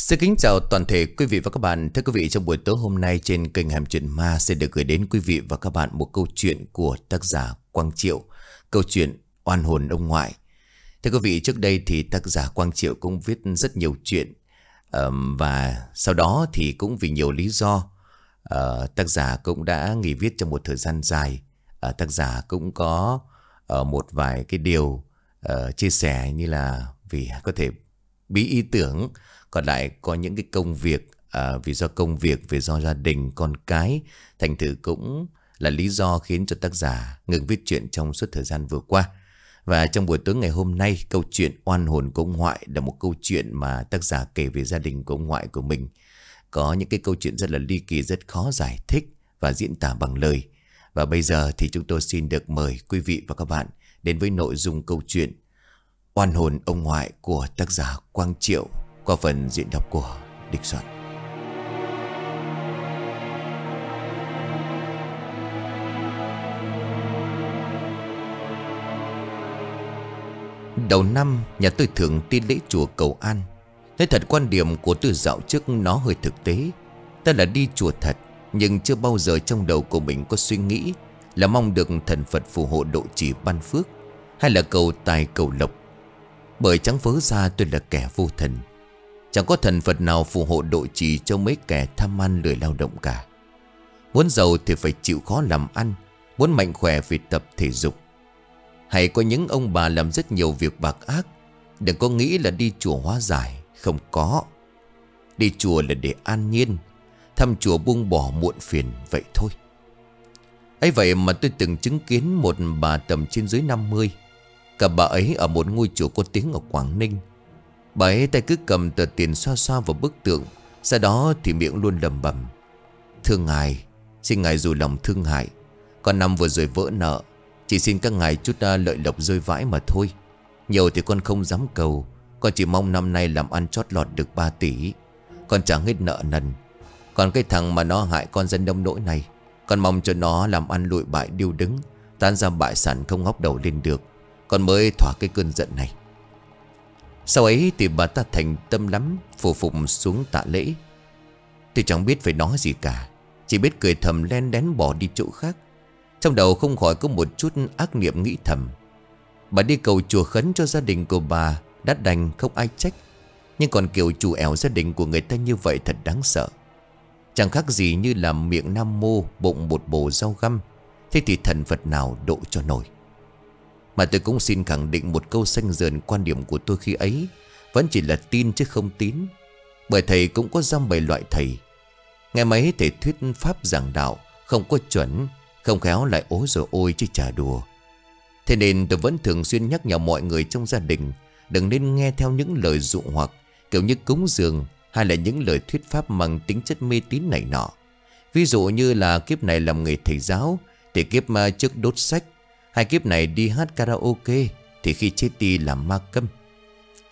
Xin kính chào toàn thể quý vị và các bạn. Thưa quý vị, trong buổi tối hôm nay trên kênh Hàm Chuyện Ma sẽ được gửi đến quý vị và các bạn một câu chuyện của tác giả Quang Triệu. Câu chuyện Oan hồn ông ngoại. Thưa quý vị, trước đây thì tác giả Quang Triệu cũng viết rất nhiều chuyện. Và sau đó thì cũng vì nhiều lý do, ờ, tác giả cũng đã nghỉ viết trong một thời gian dài. Ờ, tác giả cũng có ờ, một vài cái điều chia sẻ như là vì có thể bí ý tưởng còn lại có những cái công việc à, Vì do công việc, vì do gia đình, con cái. Thành thử cũng là lý do khiến cho tác giả ngừng viết chuyện trong suốt thời gian vừa qua. Và trong buổi tối ngày hôm nay Câu chuyện oan hồn của ông ngoại Là một câu chuyện mà tác giả kể về gia đình của ông ngoại của mình. Có những cái câu chuyện rất là ly kỳ, rất khó giải thích Và diễn tả bằng lời. Và bây giờ thì chúng tôi xin được mời quý vị và các bạn Đến với nội dung câu chuyện Oan hồn ông ngoại của tác giả Quang Triệu qua phần diễn đọc của Địch Soạn. Đầu năm, nhà tôi thường tin lễ chùa cầu an. Thế thật quan điểm của tôi dạo trước nó hơi thực tế. Ta là đi chùa thật, Nhưng chưa bao giờ trong đầu của mình có suy nghĩ Là mong được thần Phật phù hộ độ trì ban phước, Hay là cầu tài cầu lộc. Bởi chẳng vớ ra tôi là kẻ vô thần. Chẳng có thần Phật nào phù hộ độ trì cho mấy kẻ tham ăn lười lao động cả. Muốn giàu thì phải chịu khó làm ăn, Muốn mạnh khỏe phải tập thể dục. Hay có những ông bà làm rất nhiều việc bạc ác, Đừng có nghĩ là đi chùa hóa giải, Không có. Đi chùa là để an nhiên, Thăm chùa buông bỏ muộn phiền, vậy thôi. Ấy vậy mà tôi từng chứng kiến một bà tầm trên dưới 50 Cả bà ấy ở một ngôi chùa có tiếng ở Quảng Ninh. Bà ấy tay cứ cầm tờ tiền xoa xoa vào bức tượng, Sau đó thì miệng luôn lầm bầm. Thương ngài, Xin ngài dù lòng thương hại, Con năm vừa rồi vỡ nợ, Chỉ xin các ngài chút à, lợi lộc rơi vãi mà thôi. Nhiều thì con không dám cầu, Con chỉ mong năm nay làm ăn chót lọt được 3 tỷ. Con chẳng hết nợ nần, Còn cái thằng mà nó hại con dân đông nỗi này, Con mong cho nó làm ăn lụi bại điêu đứng Tan ra bại sản không ngóc đầu lên được. Con mới thỏa cái cơn giận này sau ấy thì bà ta thành tâm lắm, Phù phục xuống tạ lễ. Tôi chẳng biết phải nói gì cả, Chỉ biết cười thầm len đén bỏ đi chỗ khác. Trong đầu không khỏi có một chút ác niệm nghĩ thầm. Bà đi cầu chùa khấn cho gia đình của bà Đã đành, không ai trách. Nhưng còn kiểu chủ ẻo gia đình của người ta như vậy thật đáng sợ. Chẳng khác gì như là miệng nam mô, Bụng một bồ rau găm. Thế thì thần Phật nào độ cho nổi? Mà tôi cũng xin khẳng định một câu xanh dờn quan điểm của tôi khi ấy. Vẫn chỉ là tin chứ không tín. Bởi thầy cũng có giam bảy loại thầy. Ngày mấy thầy thuyết pháp giảng đạo, Không có chuẩn, Không khéo lại ố rồi ôi chứ chả đùa. Thế nên tôi vẫn thường xuyên nhắc nhở mọi người trong gia đình, Đừng nên nghe theo những lời dụ hoặc, Kiểu như cúng dường Hay là những lời thuyết pháp mang tính chất mê tín này nọ. Ví dụ như là kiếp này làm người thầy giáo, Thì kiếp à, trước đốt sách Hai kiếp này đi hát karaoke Thì khi chết đi làm ma câm.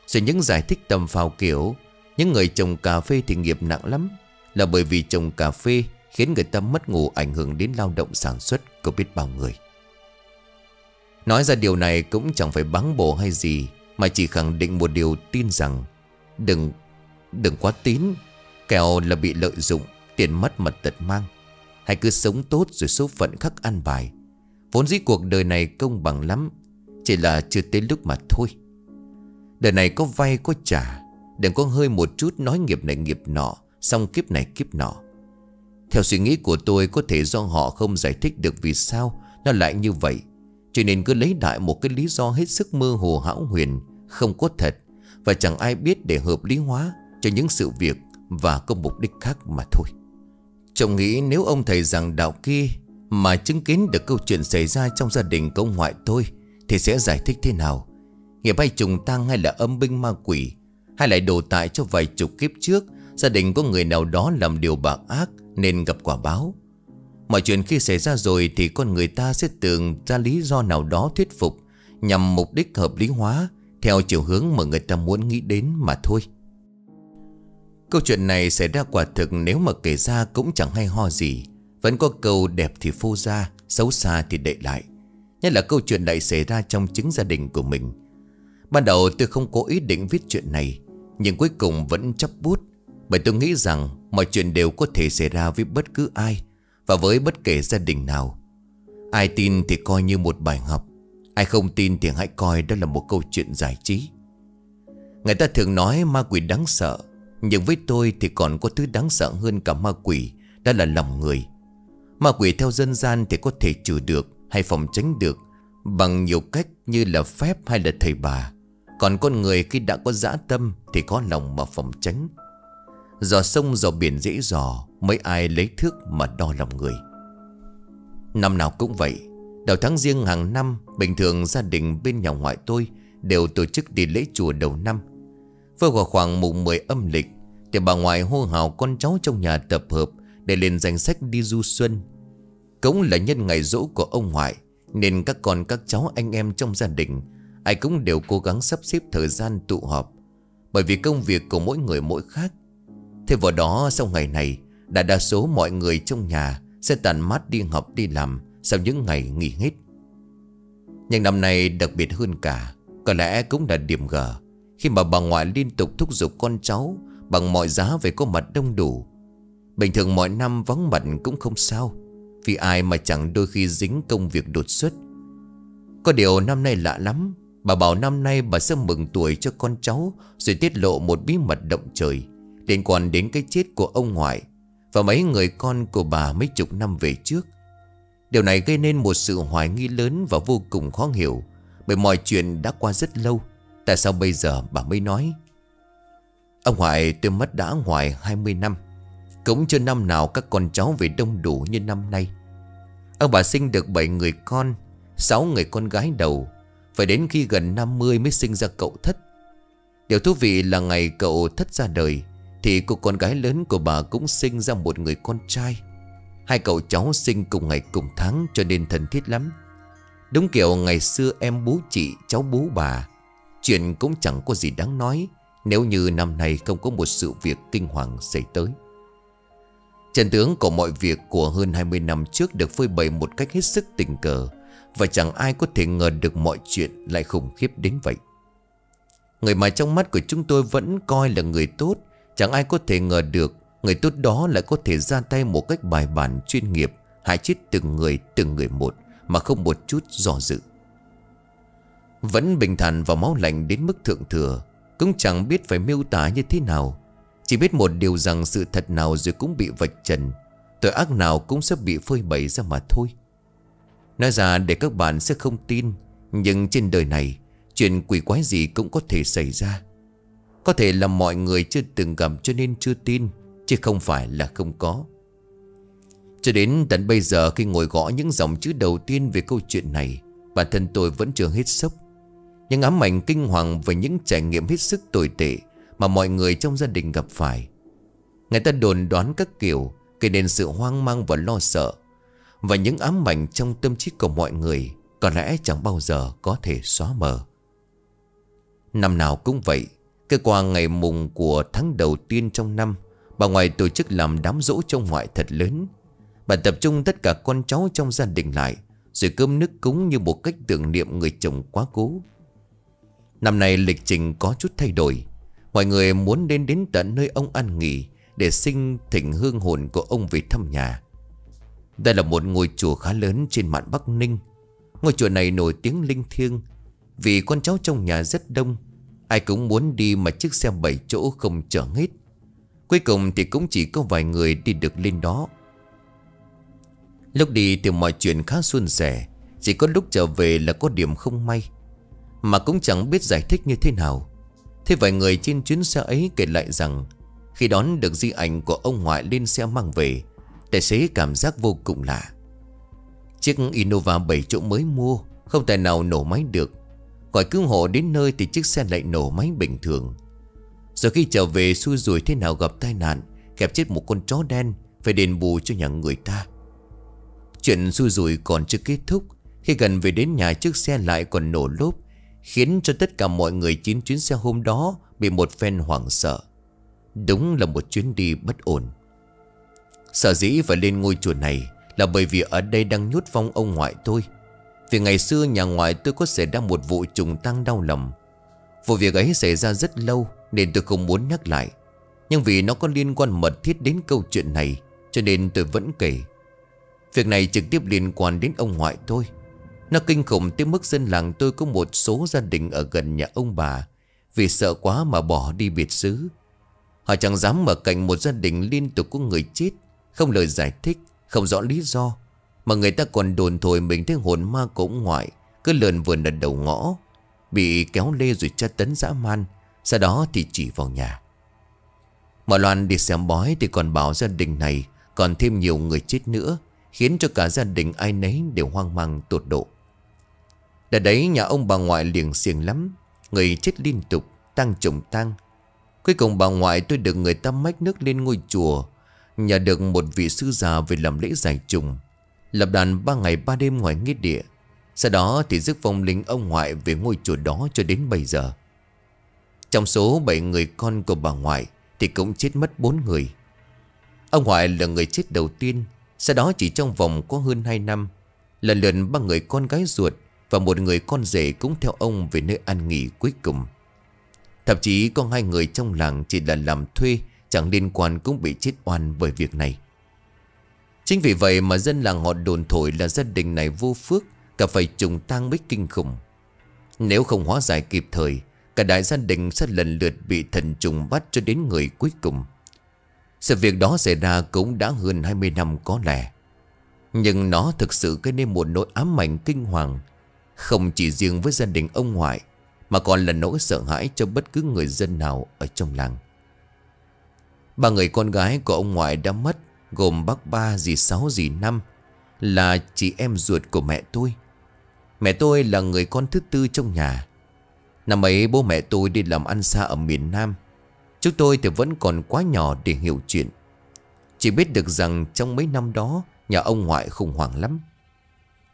Rồi những giải thích tầm phào kiểu, Những người trồng cà phê thì nghiệp nặng lắm, Là bởi vì trồng cà phê Khiến người ta mất ngủ ảnh hưởng đến lao động sản xuất Của biết bao người. Nói ra điều này cũng chẳng phải báng bổ hay gì, Mà chỉ khẳng định một điều tin rằng Đừng Đừng quá tín Kèo là bị lợi dụng, Tiền mất mật tật mang. Hãy cứ sống tốt rồi số phận khắc ăn bài Vốn dĩ cuộc đời này công bằng lắm, Chỉ là chưa tới lúc mà thôi. Đời này có vay, có trả, Đừng có hơi một chút nói nghiệp này nghiệp nọ, Xong kiếp này kiếp nọ. Theo suy nghĩ của tôi, Có thể do họ không giải thích được vì sao Nó lại như vậy. Cho nên cứ lấy đại một cái lý do hết sức mơ hồ hão huyền, Không có thật, Và chẳng ai biết để hợp lý hóa Cho những sự việc Và có mục đích khác mà thôi. Chồng nghĩ nếu ông thầy rằng đạo kia mà chứng kiến được câu chuyện xảy ra trong gia đình công ngoại tôi, Thì sẽ giải thích thế nào? Nghiệp hay trùng tăng hay là âm binh ma quỷ, Hay lại đổ tại cho vài chục kiếp trước, Gia đình có người nào đó làm điều bạc ác Nên gặp quả báo. Mọi chuyện khi xảy ra rồi Thì con người ta sẽ tưởng ra lý do nào đó thuyết phục, Nhằm mục đích hợp lý hóa, Theo chiều hướng mà người ta muốn nghĩ đến mà thôi. Câu chuyện này xảy ra quả thực Nếu mà kể ra cũng chẳng hay ho gì vẫn có câu đẹp thì phô ra Xấu xa thì đệ lại. Nhất là câu chuyện lại xảy ra trong chính gia đình của mình. Ban đầu tôi không có ý định viết chuyện này, Nhưng cuối cùng vẫn chấp bút. Bởi tôi nghĩ rằng mọi chuyện đều có thể xảy ra với bất cứ ai Và với bất kể gia đình nào. Ai tin thì coi như một bài học, Ai không tin thì hãy coi đó là một câu chuyện giải trí. Người ta thường nói ma quỷ đáng sợ, Nhưng với tôi thì còn có thứ đáng sợ hơn cả ma quỷ, Đó là lòng người. Ma quỷ theo dân gian thì có thể trừ được Hay phòng tránh được Bằng nhiều cách như là phép hay là thầy bà. Còn con người khi đã có dã tâm Thì có lòng mà phòng tránh. Giò sông, giò biển dễ dò, Mấy ai lấy thước mà đo lòng người. Năm nào cũng vậy, Đầu tháng riêng hàng năm, Bình thường gia đình bên nhà ngoại tôi Đều tổ chức đi lễ chùa đầu năm. Vừa vào khoảng mùng 10 âm lịch, Thì bà ngoại hô hào con cháu trong nhà tập hợp để lên danh sách đi du xuân. Cũng là nhân ngày rỗ của ông ngoại, Nên các con, các cháu, anh em trong gia đình, Ai cũng đều cố gắng sắp xếp thời gian tụ họp. Bởi vì công việc của mỗi người mỗi khác. Thế vào đó, sau ngày này Đã đa số mọi người trong nhà Sẽ tàn mát đi học, đi làm Sau những ngày nghỉ hết. Nhưng năm nay đặc biệt hơn cả, Có lẽ cũng là điểm gờ Khi mà bà ngoại liên tục thúc giục con cháu Bằng mọi giá về có mặt đông đủ Bình thường mọi năm vắng mặt cũng không sao, Vì ai mà chẳng đôi khi dính công việc đột xuất. Có điều năm nay lạ lắm, Bà bảo năm nay bà sẽ mừng tuổi cho con cháu, Rồi tiết lộ một bí mật động trời, Liên quan đến cái chết của ông ngoại Và mấy người con của bà mấy chục năm về trước. Điều này gây nên một sự hoài nghi lớn và vô cùng khó hiểu, Bởi mọi chuyện đã qua rất lâu. Tại sao bây giờ bà mới nói? Ông ngoại tôi mất đã ngoài 20 năm. Cũng chưa năm nào các con cháu về đông đủ như năm nay. Ông bà sinh được 7 người con 6 người con gái đầu. Phải đến khi gần 50 mới sinh ra cậu thất. Điều thú vị là ngày cậu thất ra đời, thì cô con gái lớn của bà cũng sinh ra một người con trai. Hai cậu cháu sinh cùng ngày cùng tháng cho nên thân thiết lắm. Đúng kiểu ngày xưa em bú chị, cháu bú bà. Chuyện cũng chẳng có gì đáng nói, Nếu như năm nay không có một sự việc kinh hoàng xảy tới. Trần tướng của mọi việc của hơn 20 năm trước được phơi bày một cách hết sức tình cờ. Và chẳng ai có thể ngờ được mọi chuyện lại khủng khiếp đến vậy. Người mà trong mắt của chúng tôi vẫn coi là người tốt, Chẳng ai có thể ngờ được Người tốt đó lại có thể ra tay một cách bài bản, chuyên nghiệp, Hại chết từng người từng người một, Mà không một chút do dự. Vẫn bình thản và máu lạnh đến mức thượng thừa, Cũng chẳng biết phải miêu tả như thế nào. Chỉ biết một điều rằng sự thật nào rồi cũng bị vạch trần, Tội ác nào cũng sẽ bị phơi bày ra mà thôi. Nói ra để các bạn sẽ không tin, Nhưng trên đời này, Chuyện quỷ quái gì cũng có thể xảy ra. Có thể là mọi người chưa từng gặp cho nên chưa tin, Chứ không phải là không có. Cho đến tận bây giờ khi ngồi gõ những dòng chữ đầu tiên về câu chuyện này, Bản thân tôi vẫn chưa hết sốc. Những ám ảnh kinh hoàng về những trải nghiệm hết sức tồi tệ mà mọi người trong gia đình gặp phải. Người ta đồn đoán các kiểu, Gây nên sự hoang mang và lo sợ. Và những ám ảnh trong tâm trí của mọi người Có lẽ chẳng bao giờ có thể xóa mờ. Năm nào cũng vậy, cứ qua ngày mùng của tháng đầu tiên trong năm, Bà ngoại tổ chức làm đám rỗ trong ngoại thật lớn. Bà tập trung tất cả con cháu trong gia đình lại, Rồi cơm nước cúng như một cách tưởng niệm người chồng quá cố. Năm nay lịch trình có chút thay đổi Mọi người muốn đến đến tận nơi ông ăn nghỉ Để sinh thỉnh hương hồn của ông về thăm nhà. Đây là một ngôi chùa khá lớn trên mạn Bắc Ninh. Ngôi chùa này nổi tiếng linh thiêng. Vì con cháu trong nhà rất đông, Ai cũng muốn đi mà chiếc xe bảy chỗ không chở hết. Cuối cùng thì cũng chỉ có vài người đi được lên đó. Lúc đi thì mọi chuyện khá suôn sẻ, Chỉ có lúc trở về là có điểm không may. Mà cũng chẳng biết giải thích như thế nào. Thế vài người trên chuyến xe ấy kể lại rằng, Khi đón được di ảnh của ông ngoại lên xe mang về, Tài xế cảm giác vô cùng lạ. Chiếc Innova 7 chỗ mới mua Không tài nào nổ máy được. Gọi cứu hộ đến nơi thì chiếc xe lại nổ máy bình thường. Rồi khi trở về, xui rủi thế nào gặp tai nạn, Kẹp chết một con chó đen, Phải đền bù cho nhà người ta. Chuyện xui rủi còn chưa kết thúc, Khi gần về đến nhà, chiếc xe lại còn nổ lốp Khiến cho tất cả mọi người trên chuyến xe hôm đó Bị một phen hoảng sợ. Đúng là một chuyến đi bất ổn. Sở dĩ phải lên ngôi chùa này Là bởi vì ở đây đang nhốt vong ông ngoại tôi. Vì ngày xưa nhà ngoại tôi có xảy ra một vụ trùng tăng đau lòng. Vụ việc ấy xảy ra rất lâu Nên tôi không muốn nhắc lại. Nhưng vì nó có liên quan mật thiết đến câu chuyện này, Cho nên tôi vẫn kể. Việc này trực tiếp liên quan đến ông ngoại tôi. Nó kinh khủng tới mức dân làng tôi có một số gia đình ở gần nhà ông bà. Vì sợ quá mà bỏ đi biệt xứ. Họ chẳng dám mở cạnh một gia đình liên tục có người chết. Không lời giải thích, Không rõ lý do. Mà người ta còn đồn thổi mình thấy hồn ma của ông ngoại. Cứ lờn vườn ở đầu ngõ. Bị kéo lê rồi tra tấn dã man. Sau đó thì chỉ vào nhà. Mà Loan đi xem bói thì còn bảo gia đình này Còn thêm nhiều người chết nữa. Khiến cho cả gia đình ai nấy đều hoang mang tột độ. Đã đấy nhà ông bà ngoại liền xiềng lắm. Người chết liên tục Tăng chồng tăng Cuối cùng bà ngoại tôi được người ta mách nước lên ngôi chùa Nhà được một vị sư già về làm lễ giải trùng. Lập đàn ba ngày ba đêm ngoài nghĩa địa. Sau đó thì rước vong linh ông ngoại về ngôi chùa đó cho đến bây giờ. Trong số 7 người con của bà ngoại Thì cũng chết mất 4 người. Ông ngoại là người chết đầu tiên, Sau đó chỉ trong vòng có hơn 2 năm, Lần lượt ba người con gái ruột và một người con rể cũng theo ông về nơi an nghỉ cuối cùng. Thậm chí có hai người trong làng chỉ là làm thuê, Chẳng liên quan cũng bị chết oan bởi việc này. Chính vì vậy mà dân làng họ đồn thổi là gia đình này vô phước, Cả phải trùng tang mới kinh khủng. Nếu không hóa giải kịp thời, Cả đại gia đình sẽ lần lượt bị thần trùng bắt cho đến người cuối cùng. Sự việc đó xảy ra cũng đã hơn 20 năm có lẽ. Nhưng nó thực sự gây nên một nỗi ám ảnh kinh hoàng không chỉ riêng với gia đình ông ngoại mà còn là nỗi sợ hãi cho bất cứ người dân nào ở trong làng. Ba người con gái của ông ngoại đã mất Gồm bác ba, dì sáu, dì năm Là chị em ruột của mẹ tôi. Mẹ tôi là người con thứ tư trong nhà. Năm ấy bố mẹ tôi đi làm ăn xa ở miền Nam. Chúng tôi thì vẫn còn quá nhỏ để hiểu chuyện. Chỉ biết được rằng trong mấy năm đó Nhà ông ngoại khủng hoảng lắm.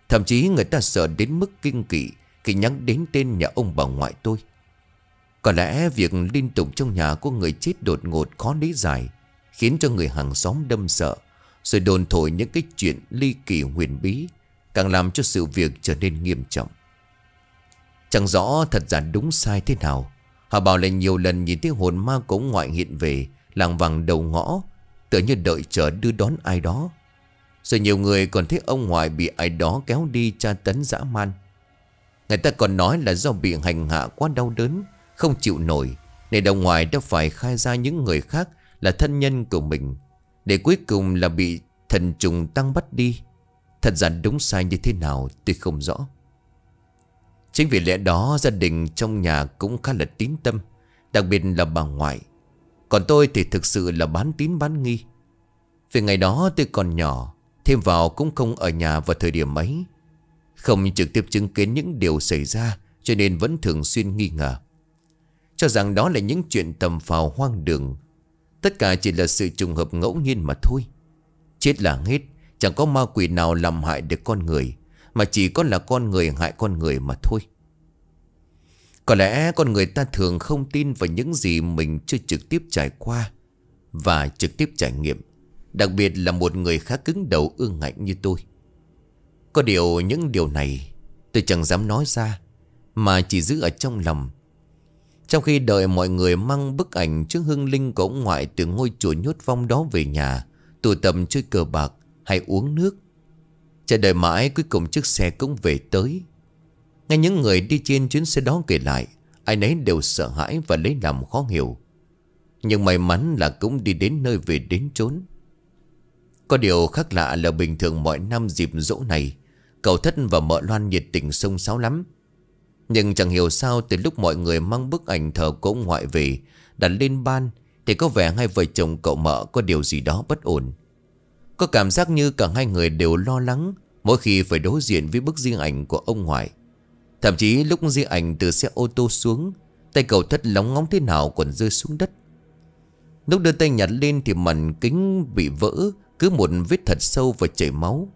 Thậm chí người ta sợ đến mức kinh kỵ khi nhắc đến tên nhà ông bà ngoại tôi. Có lẽ việc liên tục trong nhà của người chết đột ngột khó lý giải, Khiến cho người hàng xóm đâm sợ, Rồi đồn thổi những cái chuyện ly kỳ huyền bí, Càng làm cho sự việc trở nên nghiêm trọng. Chẳng rõ thật giả đúng sai thế nào Họ bảo là nhiều lần nhìn thấy hồn ma cống ngoại hiện về, Làng vàng đầu ngõ, Tựa như đợi chờ đưa đón ai đó. Rồi nhiều người còn thấy ông ngoại bị ai đó kéo đi tra tấn dã man. Người ta còn nói là do bị hành hạ quá đau đớn, Không chịu nổi, Nên đồng ngoại đã phải khai ra những người khác Là thân nhân của mình, Để cuối cùng là bị thần trùng tăng bắt đi. Thật ra đúng sai như thế nào tôi không rõ. Chính vì lẽ đó, gia đình trong nhà cũng khá là tín tâm, Đặc biệt là bà ngoại. Còn tôi thì thực sự là bán tín bán nghi. Vì ngày đó tôi còn nhỏ Thêm vào cũng không ở nhà vào thời điểm ấy. Không trực tiếp chứng kiến những điều xảy ra, Cho nên vẫn thường xuyên nghi ngờ. Cho rằng đó là những chuyện tầm phào hoang đường. Tất cả chỉ là sự trùng hợp ngẫu nhiên mà thôi. Chết là hết, Chẳng có ma quỷ nào làm hại được con người, Mà chỉ có là con người hại con người mà thôi. Có lẽ con người ta thường không tin vào những gì mình chưa trực tiếp trải qua Và trực tiếp trải nghiệm. Đặc biệt là một người khá cứng đầu ương ngạnh như tôi. Có điều những điều này tôi chẳng dám nói ra, Mà chỉ giữ ở trong lòng. Trong khi đợi mọi người mang bức ảnh trước hương linh của ông ngoại từ ngôi chùa nhốt vong đó về nhà, Tụ tầm chơi cờ bạc hay uống nước, Chờ đợi mãi cuối cùng chiếc xe cũng về tới. Ngay những người đi trên chuyến xe đó kể lại, Ai nấy đều sợ hãi và lấy làm khó hiểu. Nhưng may mắn là cũng đi đến nơi về đến chốn. Có điều khác lạ là bình thường mọi năm dịp dỗ này Cậu thất và mợ loan nhiệt tình sung sáo lắm. Nhưng chẳng hiểu sao từ lúc mọi người mang bức ảnh thờ của ông ngoại về, Đặt lên ban, Thì có vẻ hai vợ chồng cậu mợ có điều gì đó bất ổn. Có cảm giác như cả hai người đều lo lắng, Mỗi khi phải đối diện với bức riêng ảnh của ông ngoại. Thậm chí lúc riêng ảnh từ xe ô tô xuống, Tay cậu thất lóng ngóng thế nào còn rơi xuống đất. Lúc đưa tay nhặt lên thì màn kính bị vỡ cứ một vết thật sâu và chảy máu.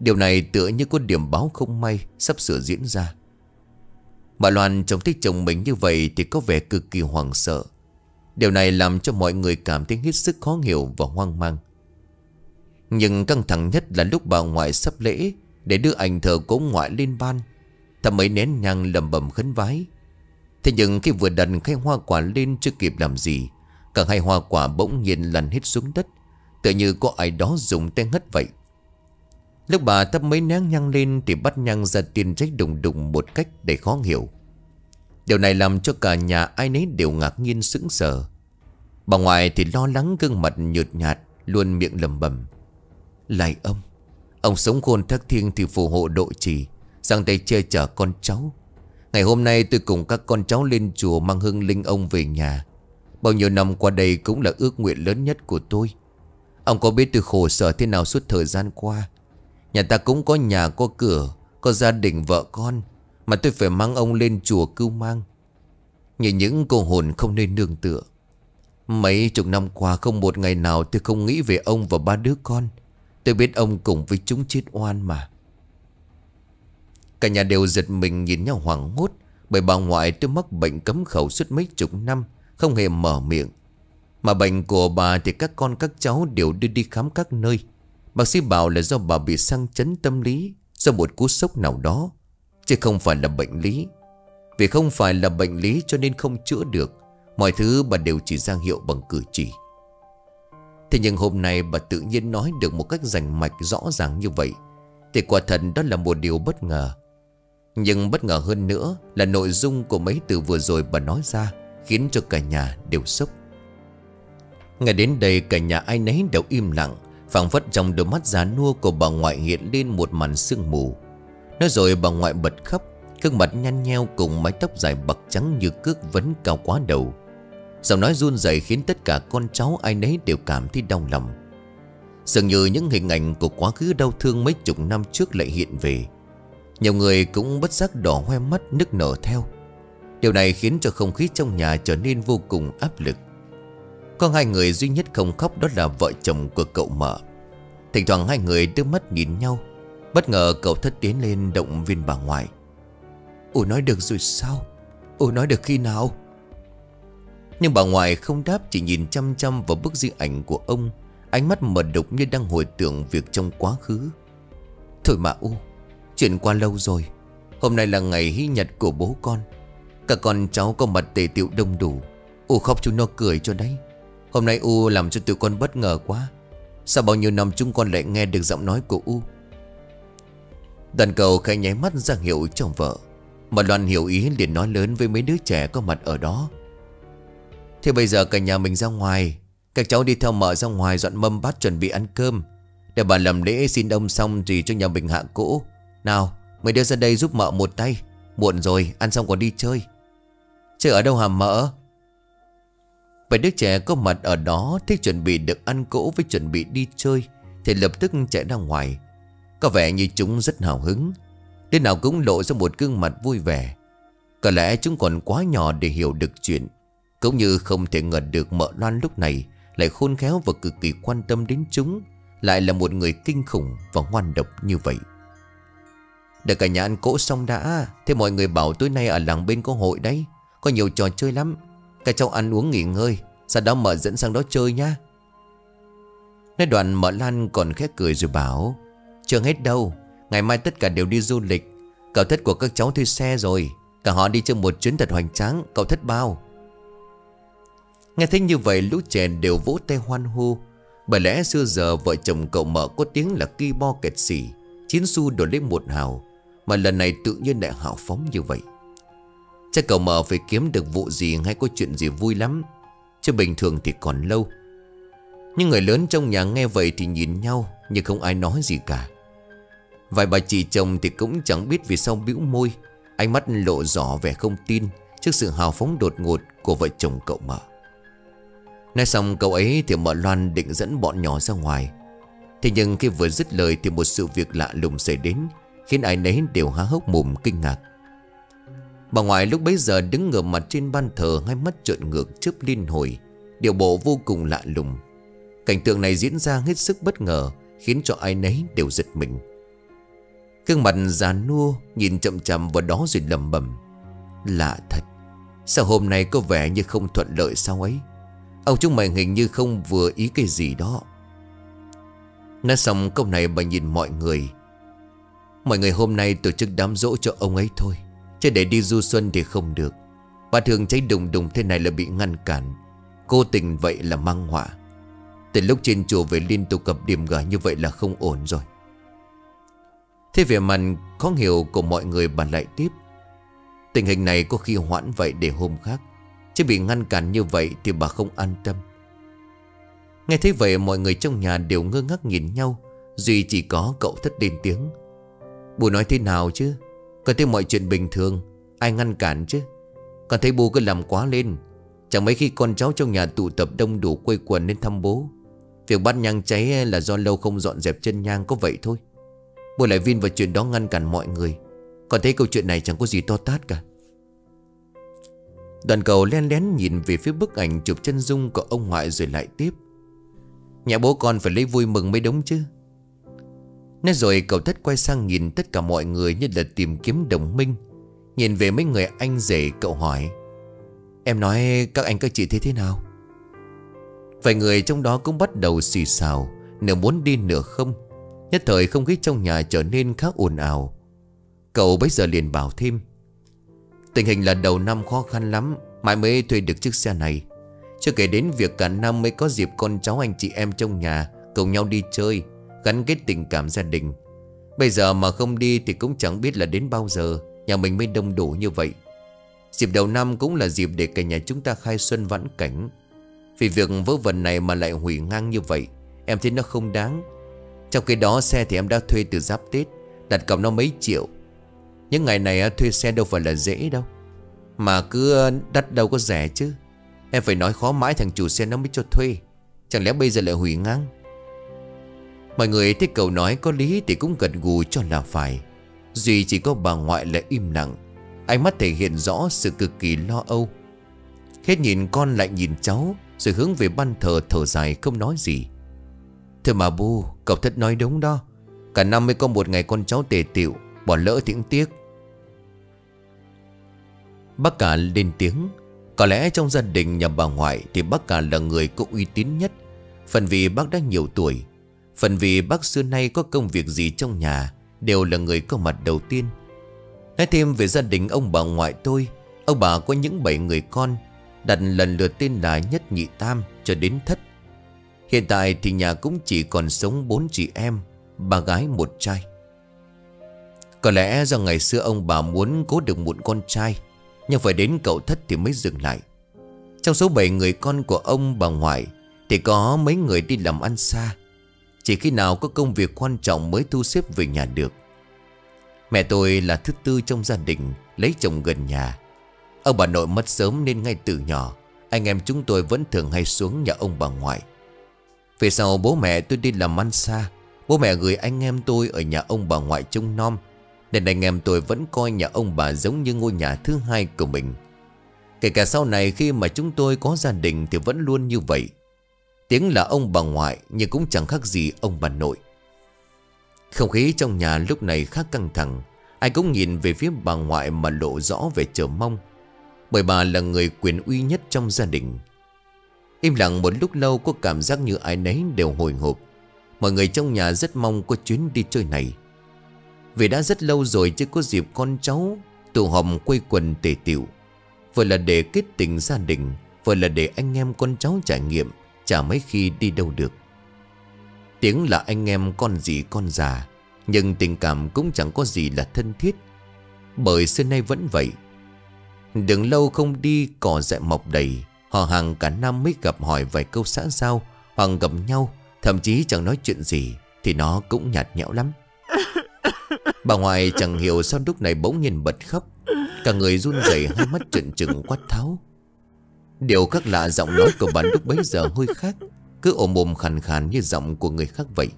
Điều này tựa như có điểm báo không may Sắp sửa diễn ra. Bà Loan trông thấy chồng mình như vậy Thì có vẻ cực kỳ hoảng sợ. Điều này làm cho mọi người cảm thấy hết sức khó hiểu và hoang mang. Nhưng căng thẳng nhất là lúc bà ngoại sắp lễ Để đưa ảnh thờ cố ngoại lên ban. Thầm mấy nén nhang lầm bầm khấn vái. Thế nhưng khi vừa đặt khay hoa quả lên chưa kịp làm gì, Cả hai hoa quả bỗng nhiên lăn hết xuống đất. Tựa như có ai đó dùng tay ngất vậy. Lúc bà thắp mấy nén nhang lên Thì bắt nhang ra tiền trách đùng đùng một cách để khó hiểu. Điều này làm cho cả nhà ai nấy đều ngạc nhiên sững sờ. Bà ngoại thì lo lắng gương mặt nhợt nhạt, Luôn miệng lầm bầm. Lại ông Ông sống khôn thác thiên thì phù hộ độ trì Sang tay che chở con cháu. Ngày hôm nay tôi cùng các con cháu lên chùa Mang hương linh ông về nhà. Bao nhiêu năm qua đây cũng là ước nguyện lớn nhất của tôi. Ông có biết tôi khổ sở thế nào suốt thời gian qua? Nhà ta cũng có nhà, có cửa, Có gia đình, vợ con, Mà tôi phải mang ông lên chùa cưu mang. Như những cô hồn không nên nương tựa. Mấy chục năm qua không một ngày nào tôi không nghĩ về ông và ba đứa con. Tôi biết ông cùng với chúng chết oan mà. Cả nhà đều giật mình nhìn nhau hoảng hốt Bởi bà ngoại tôi mắc bệnh cấm khẩu suốt mấy chục năm, Không hề mở miệng. Mà bệnh của bà thì các con, các cháu đều đưa đi khám các nơi. Bác sĩ bảo là do bà bị sang chấn tâm lý, Do một cú sốc nào đó, Chứ không phải là bệnh lý. Vì không phải là bệnh lý cho nên không chữa được, Mọi thứ bà đều chỉ ra hiệu bằng cử chỉ. Thế nhưng hôm nay bà tự nhiên nói được một cách rành mạch rõ ràng như vậy, Thì quả thật đó là một điều bất ngờ. Nhưng bất ngờ hơn nữa là nội dung của mấy từ vừa rồi bà nói ra Khiến cho cả nhà đều sốc. Nghe đến đây, cả nhà ai nấy đều im lặng, phảng phất trong đôi mắt giá nua của bà ngoại hiện lên một màn sương mù. Nói rồi, bà ngoại bật khóc, Gương mặt nhăn nheo cùng mái tóc dài bạc trắng như cước vấn cao quá đầu. Giọng nói run rẩy khiến tất cả con cháu ai nấy đều cảm thấy đau lòng. Dường như những hình ảnh của quá khứ đau thương mấy chục năm trước lại hiện về. Nhiều người cũng bất giác đỏ hoe mắt, nức nở theo. Điều này khiến cho không khí trong nhà trở nên vô cùng áp lực. Có hai người duy nhất không khóc đó là vợ chồng của cậu mợ. Thỉnh thoảng hai người đưa mắt nhìn nhau, Bất ngờ cậu thất tiến lên động viên bà ngoại. Ủa nói được rồi sao? Ủa nói được khi nào? Nhưng bà ngoại không đáp, Chỉ nhìn chăm chăm vào bức di ảnh của ông, Ánh mắt mờ đục như đang hồi tưởng Việc trong quá khứ. Thôi mà U, Chuyện qua lâu rồi, Hôm nay là ngày hy nhật của bố con, Cả con cháu có mặt tề tiệu đông đủ. U khóc chúng nó cười cho đấy. Hôm nay U làm cho tụi con bất ngờ quá. Sao bao nhiêu năm chúng con lại nghe được giọng nói của U. Đoàn cầu khẽ nháy mắt ra hiệu chồng vợ, Mà Loan hiểu ý liền nói lớn với mấy đứa trẻ có mặt ở đó. Thế bây giờ cả nhà mình ra ngoài, Các cháu đi theo mợ ra ngoài dọn mâm bát chuẩn bị ăn cơm. Để bà làm lễ xin ông xong thì cho nhà mình hạ cỗ. Nào, mấy đứa ra đây giúp mợ một tay. Muộn rồi, ăn xong còn đi chơi. Chơi ở đâu hả mợ? Vài đứa trẻ có mặt ở đó thích chuẩn bị được ăn cỗ với chuẩn bị đi chơi, Thì lập tức chạy ra ngoài. Có vẻ như chúng rất hào hứng. Đứa nào cũng lộ ra một gương mặt vui vẻ. Có lẽ chúng còn quá nhỏ để hiểu được chuyện. Cũng như không thể ngờ được mợ loan lúc này Lại khôn khéo và cực kỳ quan tâm đến chúng, Lại là một người kinh khủng và ngoan độc như vậy. Để cả nhà ăn cỗ xong đã, Thế mọi người bảo tối nay ở làng bên có hội đấy, Có nhiều trò chơi lắm các cháu ăn uống nghỉ ngơi, Sau đó mở dẫn sang đó chơi nhá. Nói đoạn mở Lan còn khét cười rồi bảo, Chưa hết đâu, Ngày mai tất cả đều đi du lịch. Cậu thất của các cháu thuê xe rồi, Cả họ đi chơi một chuyến thật hoành tráng, Cậu thất bao. Nghe thấy như vậy, lũ trẻ đều vỗ tay hoan hô. Bởi lẽ xưa giờ vợ chồng cậu mở có tiếng là ki bo kẹt xỉ Chín xu đổi lấy một hào, Mà lần này tự nhiên lại hào phóng như vậy. Chắc cậu mờ phải kiếm được vụ gì hay có chuyện gì vui lắm. Chứ bình thường thì còn lâu. Nhưng người lớn trong nhà nghe vậy thì nhìn nhau Nhưng không ai nói gì cả. Vài bà chị chồng thì cũng chẳng biết vì sao bĩu môi, Ánh mắt lộ rõ vẻ không tin Trước sự hào phóng đột ngột của vợ chồng cậu mợ. Nói xong cậu ấy thì mợ Loan định dẫn bọn nhỏ ra ngoài. Thế nhưng khi vừa dứt lời thì một sự việc lạ lùng xảy đến, Khiến ai nấy đều há hốc mồm kinh ngạc. Bà ngoại lúc bấy giờ đứng ngửa mặt trên ban thờ, Hai mắt trợn ngược, chớp liên hồi. Điều bộ vô cùng lạ lùng. Cảnh tượng này diễn ra hết sức bất ngờ, Khiến cho ai nấy đều giật mình. Cương mặt già nua Nhìn chậm chậm vào đó rồi lầm bầm Lạ thật, Sao hôm nay có vẻ như không thuận lợi sao ấy? Ông chúng mày hình như không vừa ý cái gì đó. Nói xong câu này bà nhìn mọi người. Mọi người hôm nay tổ chức đám dỗ cho ông ấy thôi. Chứ để đi du xuân thì không được. Bà thường cháy đùng đùng thế này là bị ngăn cản. Cô tình vậy là mang họa. Từ lúc trên chùa về liên tục cập điểm gở như vậy là không ổn rồi. Thế về mặt khó hiểu của mọi người bàn lại tiếp. Tình hình này có khi hoãn vậy để hôm khác. Chứ bị ngăn cản như vậy thì bà không an tâm. Nghe thấy vậy mọi người trong nhà đều ngơ ngác nhìn nhau. Duy chỉ có cậu thất lên tiếng. Bù nói thế nào chứ? Còn thấy mọi chuyện bình thường, Ai ngăn cản chứ? Còn thấy bố cứ làm quá lên, Chẳng mấy khi con cháu trong nhà tụ tập đông đủ quây quần lên thăm bố. Việc bắt nhang cháy là do lâu không dọn dẹp chân nhang có vậy thôi. Bố lại vin vào chuyện đó ngăn cản mọi người. Còn thấy câu chuyện này chẳng có gì to tát cả. Đoàn cầu len lén nhìn về phía bức ảnh chụp chân dung của ông ngoại rồi lại tiếp. Nhà bố con phải lấy vui mừng mới đúng chứ. Nói rồi cậu thất quay sang nhìn tất cả mọi người như là tìm kiếm đồng minh. Nhìn về mấy người anh rể, cậu hỏi, Em nói các anh các chị thế thế nào? Vài người trong đó cũng bắt đầu xì xào Nửa muốn đi nửa không, Nhất thời không khí trong nhà trở nên khá ồn ào. Cậu bây giờ liền bảo thêm, Tình hình là đầu năm khó khăn lắm, Mãi mới thuê được chiếc xe này. Chưa kể đến việc cả năm mới có dịp con cháu anh chị em trong nhà Cùng nhau đi chơi. Gắn kết tình cảm gia đình. Bây giờ mà không đi thì cũng chẳng biết là đến bao giờ, Nhà mình mới đông đủ như vậy. Dịp đầu năm cũng là dịp để cả nhà chúng ta khai xuân vãn cảnh. Vì việc vớ vẩn này mà lại hủy ngang như vậy, Em thấy nó không đáng. Trong khi đó xe thì em đã thuê từ giáp Tết, Đặt cọc nó mấy triệu. Những ngày này thuê xe đâu phải là dễ đâu. Mà cứ ờ, đắt đâu có rẻ chứ. Em phải nói khó mãi thằng chủ xe nó mới cho thuê. Chẳng lẽ bây giờ lại hủy ngang? Mọi người thấy cậu nói có lý thì cũng gật gù cho là phải. Duy chỉ có bà ngoại là im lặng. Ánh mắt thể hiện rõ sự cực kỳ lo âu. Hết nhìn con lại nhìn cháu, Rồi hướng về ban thờ thở dài không nói gì. Thưa mà bu Cậu thất nói đúng đó. Cả năm mới có một ngày con cháu tề tiệu Bỏ lỡ tiếng tiếc. Bác cả lên tiếng. Có lẽ trong gia đình nhà bà ngoại Thì bác cả là người có uy tín nhất. Phần vì bác đã nhiều tuổi Phần vì bác xưa nay có công việc gì trong nhà Đều là người có mặt đầu tiên. Nói thêm về gia đình ông bà ngoại tôi, Ông bà có những bảy người con, Đặt lần lượt tên là Nhất Nhị Tam cho đến Thất. Hiện tại thì nhà cũng chỉ còn sống bốn chị em, Ba gái, một trai. Có lẽ do ngày xưa ông bà muốn cố được một con trai, Nhưng phải đến cậu Thất thì mới dừng lại. Trong số bảy người con của ông bà ngoại Thì có mấy người đi làm ăn xa chỉ khi nào có công việc quan trọng mới thu xếp về nhà được. Mẹ tôi là thứ tư trong gia đình Lấy chồng gần nhà. Ông bà nội mất sớm nên ngay từ nhỏ, Anh em chúng tôi vẫn thường hay xuống nhà ông bà ngoại. Về sau, bố mẹ tôi đi làm ăn xa. Bố mẹ gửi anh em tôi ở nhà ông bà ngoại trông nom, Nên anh em tôi vẫn coi nhà ông bà giống như ngôi nhà thứ hai của mình. Kể cả sau này khi mà chúng tôi có gia đình thì vẫn luôn như vậy. Tiếng là ông bà ngoại, nhưng cũng chẳng khác gì ông bà nội. Không khí trong nhà lúc này khá căng thẳng. Ai cũng nhìn về phía bà ngoại mà lộ rõ về chờ mong, Bởi bà là người quyền uy nhất trong gia đình. Im lặng một lúc lâu, có cảm giác như ai nấy đều hồi hộp. Mọi người trong nhà rất mong có chuyến đi chơi này. Vì đã rất lâu rồi chưa có dịp con cháu Tụ họp quây quần tề tiểu. Vừa là để kết tình gia đình, Vừa là để anh em con cháu trải nghiệm. Chả mấy khi đi đâu được. Tiếng là anh em con gì con già, Nhưng tình cảm cũng chẳng có gì là thân thiết. Bởi xưa nay vẫn vậy. Đừng lâu không đi, cỏ dại mọc đầy, Họ hàng cả năm mới gặp hỏi vài câu xã giao, Hoặc gặp nhau, Thậm chí chẳng nói chuyện gì, Thì nó cũng nhạt nhẽo lắm. Bà ngoại chẳng hiểu sao lúc này bỗng nhiên bật khóc, Cả người run rẩy, hai mắt trợn trừng quát tháo. Điều khác lạ giọng nói của bà lúc bấy giờ hơi khác, cứ ôm mồm khàn khàn như giọng của người khác vậy.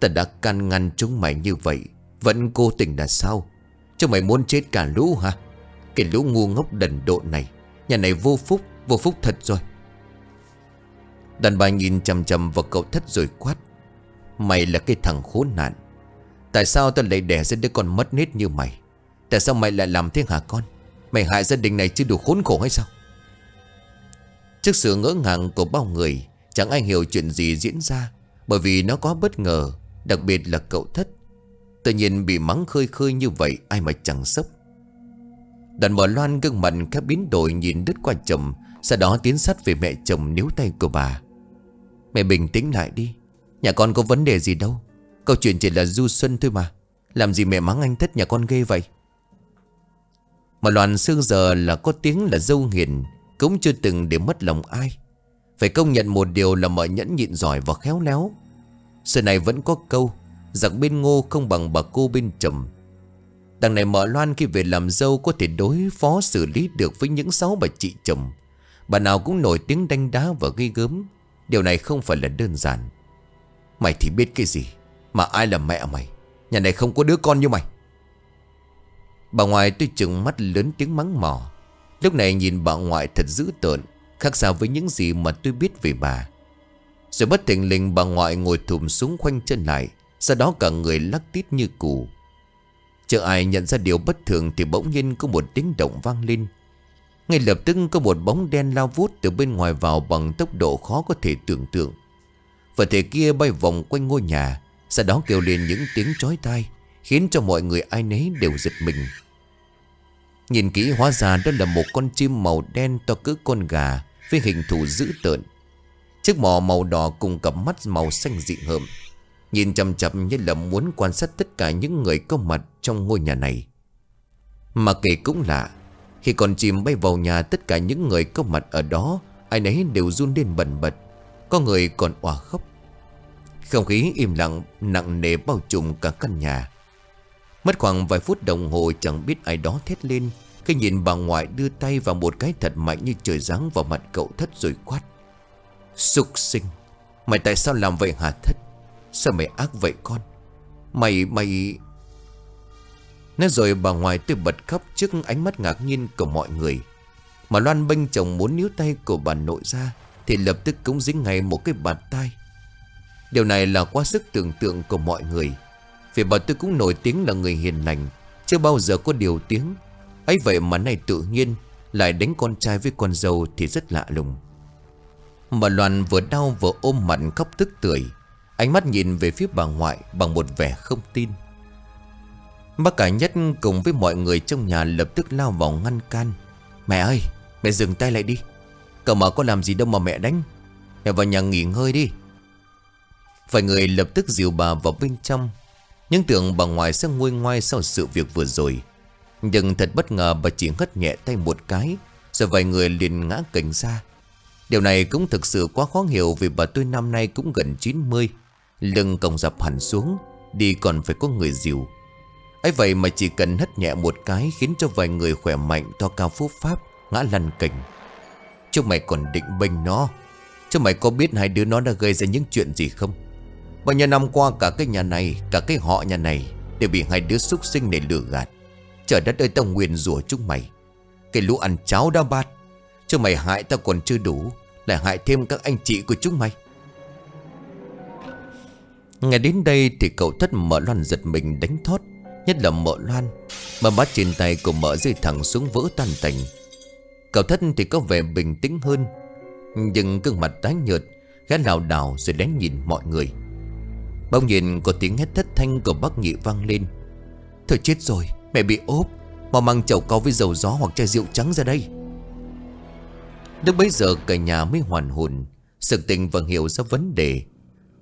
Ta đã can ngăn chúng mày như vậy, Vẫn cố tình là sao? Chúng mày muốn chết cả lũ hả? Cái lũ ngu ngốc đần độ này, Nhà này vô phúc Vô phúc thật rồi. Đàn bà nhìn chầm chầm vào cậu thất rồi quát, Mày là cái thằng khốn nạn, Tại sao tao lại đẻ ra đứa con mất nết như mày? Tại sao mày lại làm thế hả con? Mày hại gia đình này chưa đủ khốn khổ hay sao? Trước sự ngỡ ngàng của bao người, Chẳng ai hiểu chuyện gì diễn ra, Bởi vì nó quá bất ngờ, Đặc biệt là cậu thất. Tự nhiên bị mắng khơi khơi như vậy, Ai mà chẳng sốc. Đoàn mở loan gương mặt các biến đổi Nhìn đứt qua chồng, Sau đó tiến sát về mẹ chồng níu tay của bà. Mẹ bình tĩnh lại đi, Nhà con có vấn đề gì đâu, Câu chuyện chỉ là du xuân thôi mà, Làm gì mẹ mắng anh thất nhà con ghê vậy? Mà loạn xương giờ là có tiếng là dâu hiền cũng chưa từng để mất lòng ai. Phải công nhận một điều là mợ nhẫn nhịn giỏi và khéo léo. Sự này vẫn có câu, Giặc bên ngô không bằng bà cô bên chồng Đằng này mợ loan khi về làm dâu Có thể đối phó xử lý được với những sáu bà chị chồng Bà nào cũng nổi tiếng đanh đá và ghi gớm. Điều này không phải là đơn giản. Mày thì biết cái gì, Mà ai là mẹ mày? Nhà này không có đứa con như mày. Bà ngoại tôi chừng mắt lớn tiếng mắng mỏ Lúc này nhìn bà ngoại thật dữ tợn Khác xa với những gì mà tôi biết về bà Rồi bất thình lình bà ngoại ngồi thùm xuống khoanh chân lại Sau đó cả người lắc tít như cù Chờ ai nhận ra điều bất thường Thì bỗng nhiên có một tiếng động vang lên ngay lập tức có một bóng đen lao vút từ bên ngoài vào bằng tốc độ khó có thể tưởng tượng. Vật thể kia bay vòng quanh ngôi nhà, sau đó kêu lên những tiếng chói tai, khiến cho mọi người ai nấy đều giật mình. Nhìn kỹ hóa ra đó là một con chim màu đen to cỡ con gà với hình thù dữ tợn. Chiếc mỏ màu đỏ cùng cặp mắt màu xanh dị hợm. Nhìn chầm chậm như là muốn quan sát tất cả những người có mặt trong ngôi nhà này. Mà kể cũng lạ, khi con chim bay vào nhà tất cả những người có mặt ở đó Ai nấy đều run lên bần bật Có người còn òa khóc Không khí im lặng nặng nề bao trùm cả căn nhà Mất khoảng vài phút đồng hồ chẳng biết ai đó thét lên. Khi nhìn bà ngoại đưa tay vào một cái thật mạnh như trời giáng vào mặt cậu thất rồi quát. Sục sinh, Mày tại sao làm vậy hả thất? Sao mày ác vậy con? Mày mày Nói rồi bà ngoại tôi bật khóc trước ánh mắt ngạc nhiên của mọi người. Mà Loan bênh chồng muốn níu tay của bà nội ra Thì lập tức cũng dính ngay một cái bàn tay. Điều này là quá sức tưởng tượng của mọi người. Vì bà tôi cũng nổi tiếng là người hiền lành, Chưa bao giờ có điều tiếng. Ấy vậy mà nay tự nhiên Lại đánh con trai với con dâu thì rất lạ lùng. Mà Loan vừa đau vừa ôm mặt khóc tức tưởi, Ánh mắt nhìn về phía bà ngoại bằng một vẻ không tin. Bác cả nhất cùng với mọi người trong nhà lập tức lao vào ngăn can. Mẹ ơi, mẹ dừng tay lại đi, Cậu mà có làm gì đâu mà mẹ đánh. Mẹ vào nhà nghỉ ngơi đi. Vài người lập tức dìu bà vào bên trong. Nhưng tưởng bà ngoài sẽ nguôi ngoai sau sự việc vừa rồi. Nhưng thật bất ngờ bà chỉ hất nhẹ tay một cái, Rồi vài người liền ngã cảnh ra. Điều này cũng thực sự quá khó hiểu Vì bà tôi năm nay cũng gần 90 Lưng còng dập hẳn xuống, Đi còn phải có người dìu. Ấy vậy mà chỉ cần hất nhẹ một cái Khiến cho vài người khỏe mạnh to cao phúc pháp Ngã lăn cảnh. Chúng mày còn định bình nó. Chúng mày có biết hai đứa nó đã gây ra những chuyện gì không? Bao nhiêu năm qua cả cái nhà này, Cả cái họ nhà này Đều bị hai đứa xúc sinh này lừa gạt. Trời đất ơi, tao nguyền rủa chúng mày. Cái lũ ăn cháo đã bát. Chứ mày hại tao còn chưa đủ, Lại hại thêm các anh chị của chúng mày. Nghe đến đây thì cậu thất mở loan giật mình đánh thót, Nhất là mợ loan, Mà bắt trên tay của mợ rơi thẳng xuống vỡ tan tành Cậu thất thì có vẻ bình tĩnh hơn, Nhưng gương mặt tái nhợt Gã lào đảo rồi lén nhìn mọi người. Bỗng nhìn có tiếng hét thất thanh của bác Nhị vang lên. Thôi chết rồi, Mẹ bị ốp. Mà mang chậu cao với dầu gió hoặc chai rượu trắng ra đây. Lúc bấy giờ cả nhà mới hoàn hồn. Sự tình và hiểu ra vấn đề.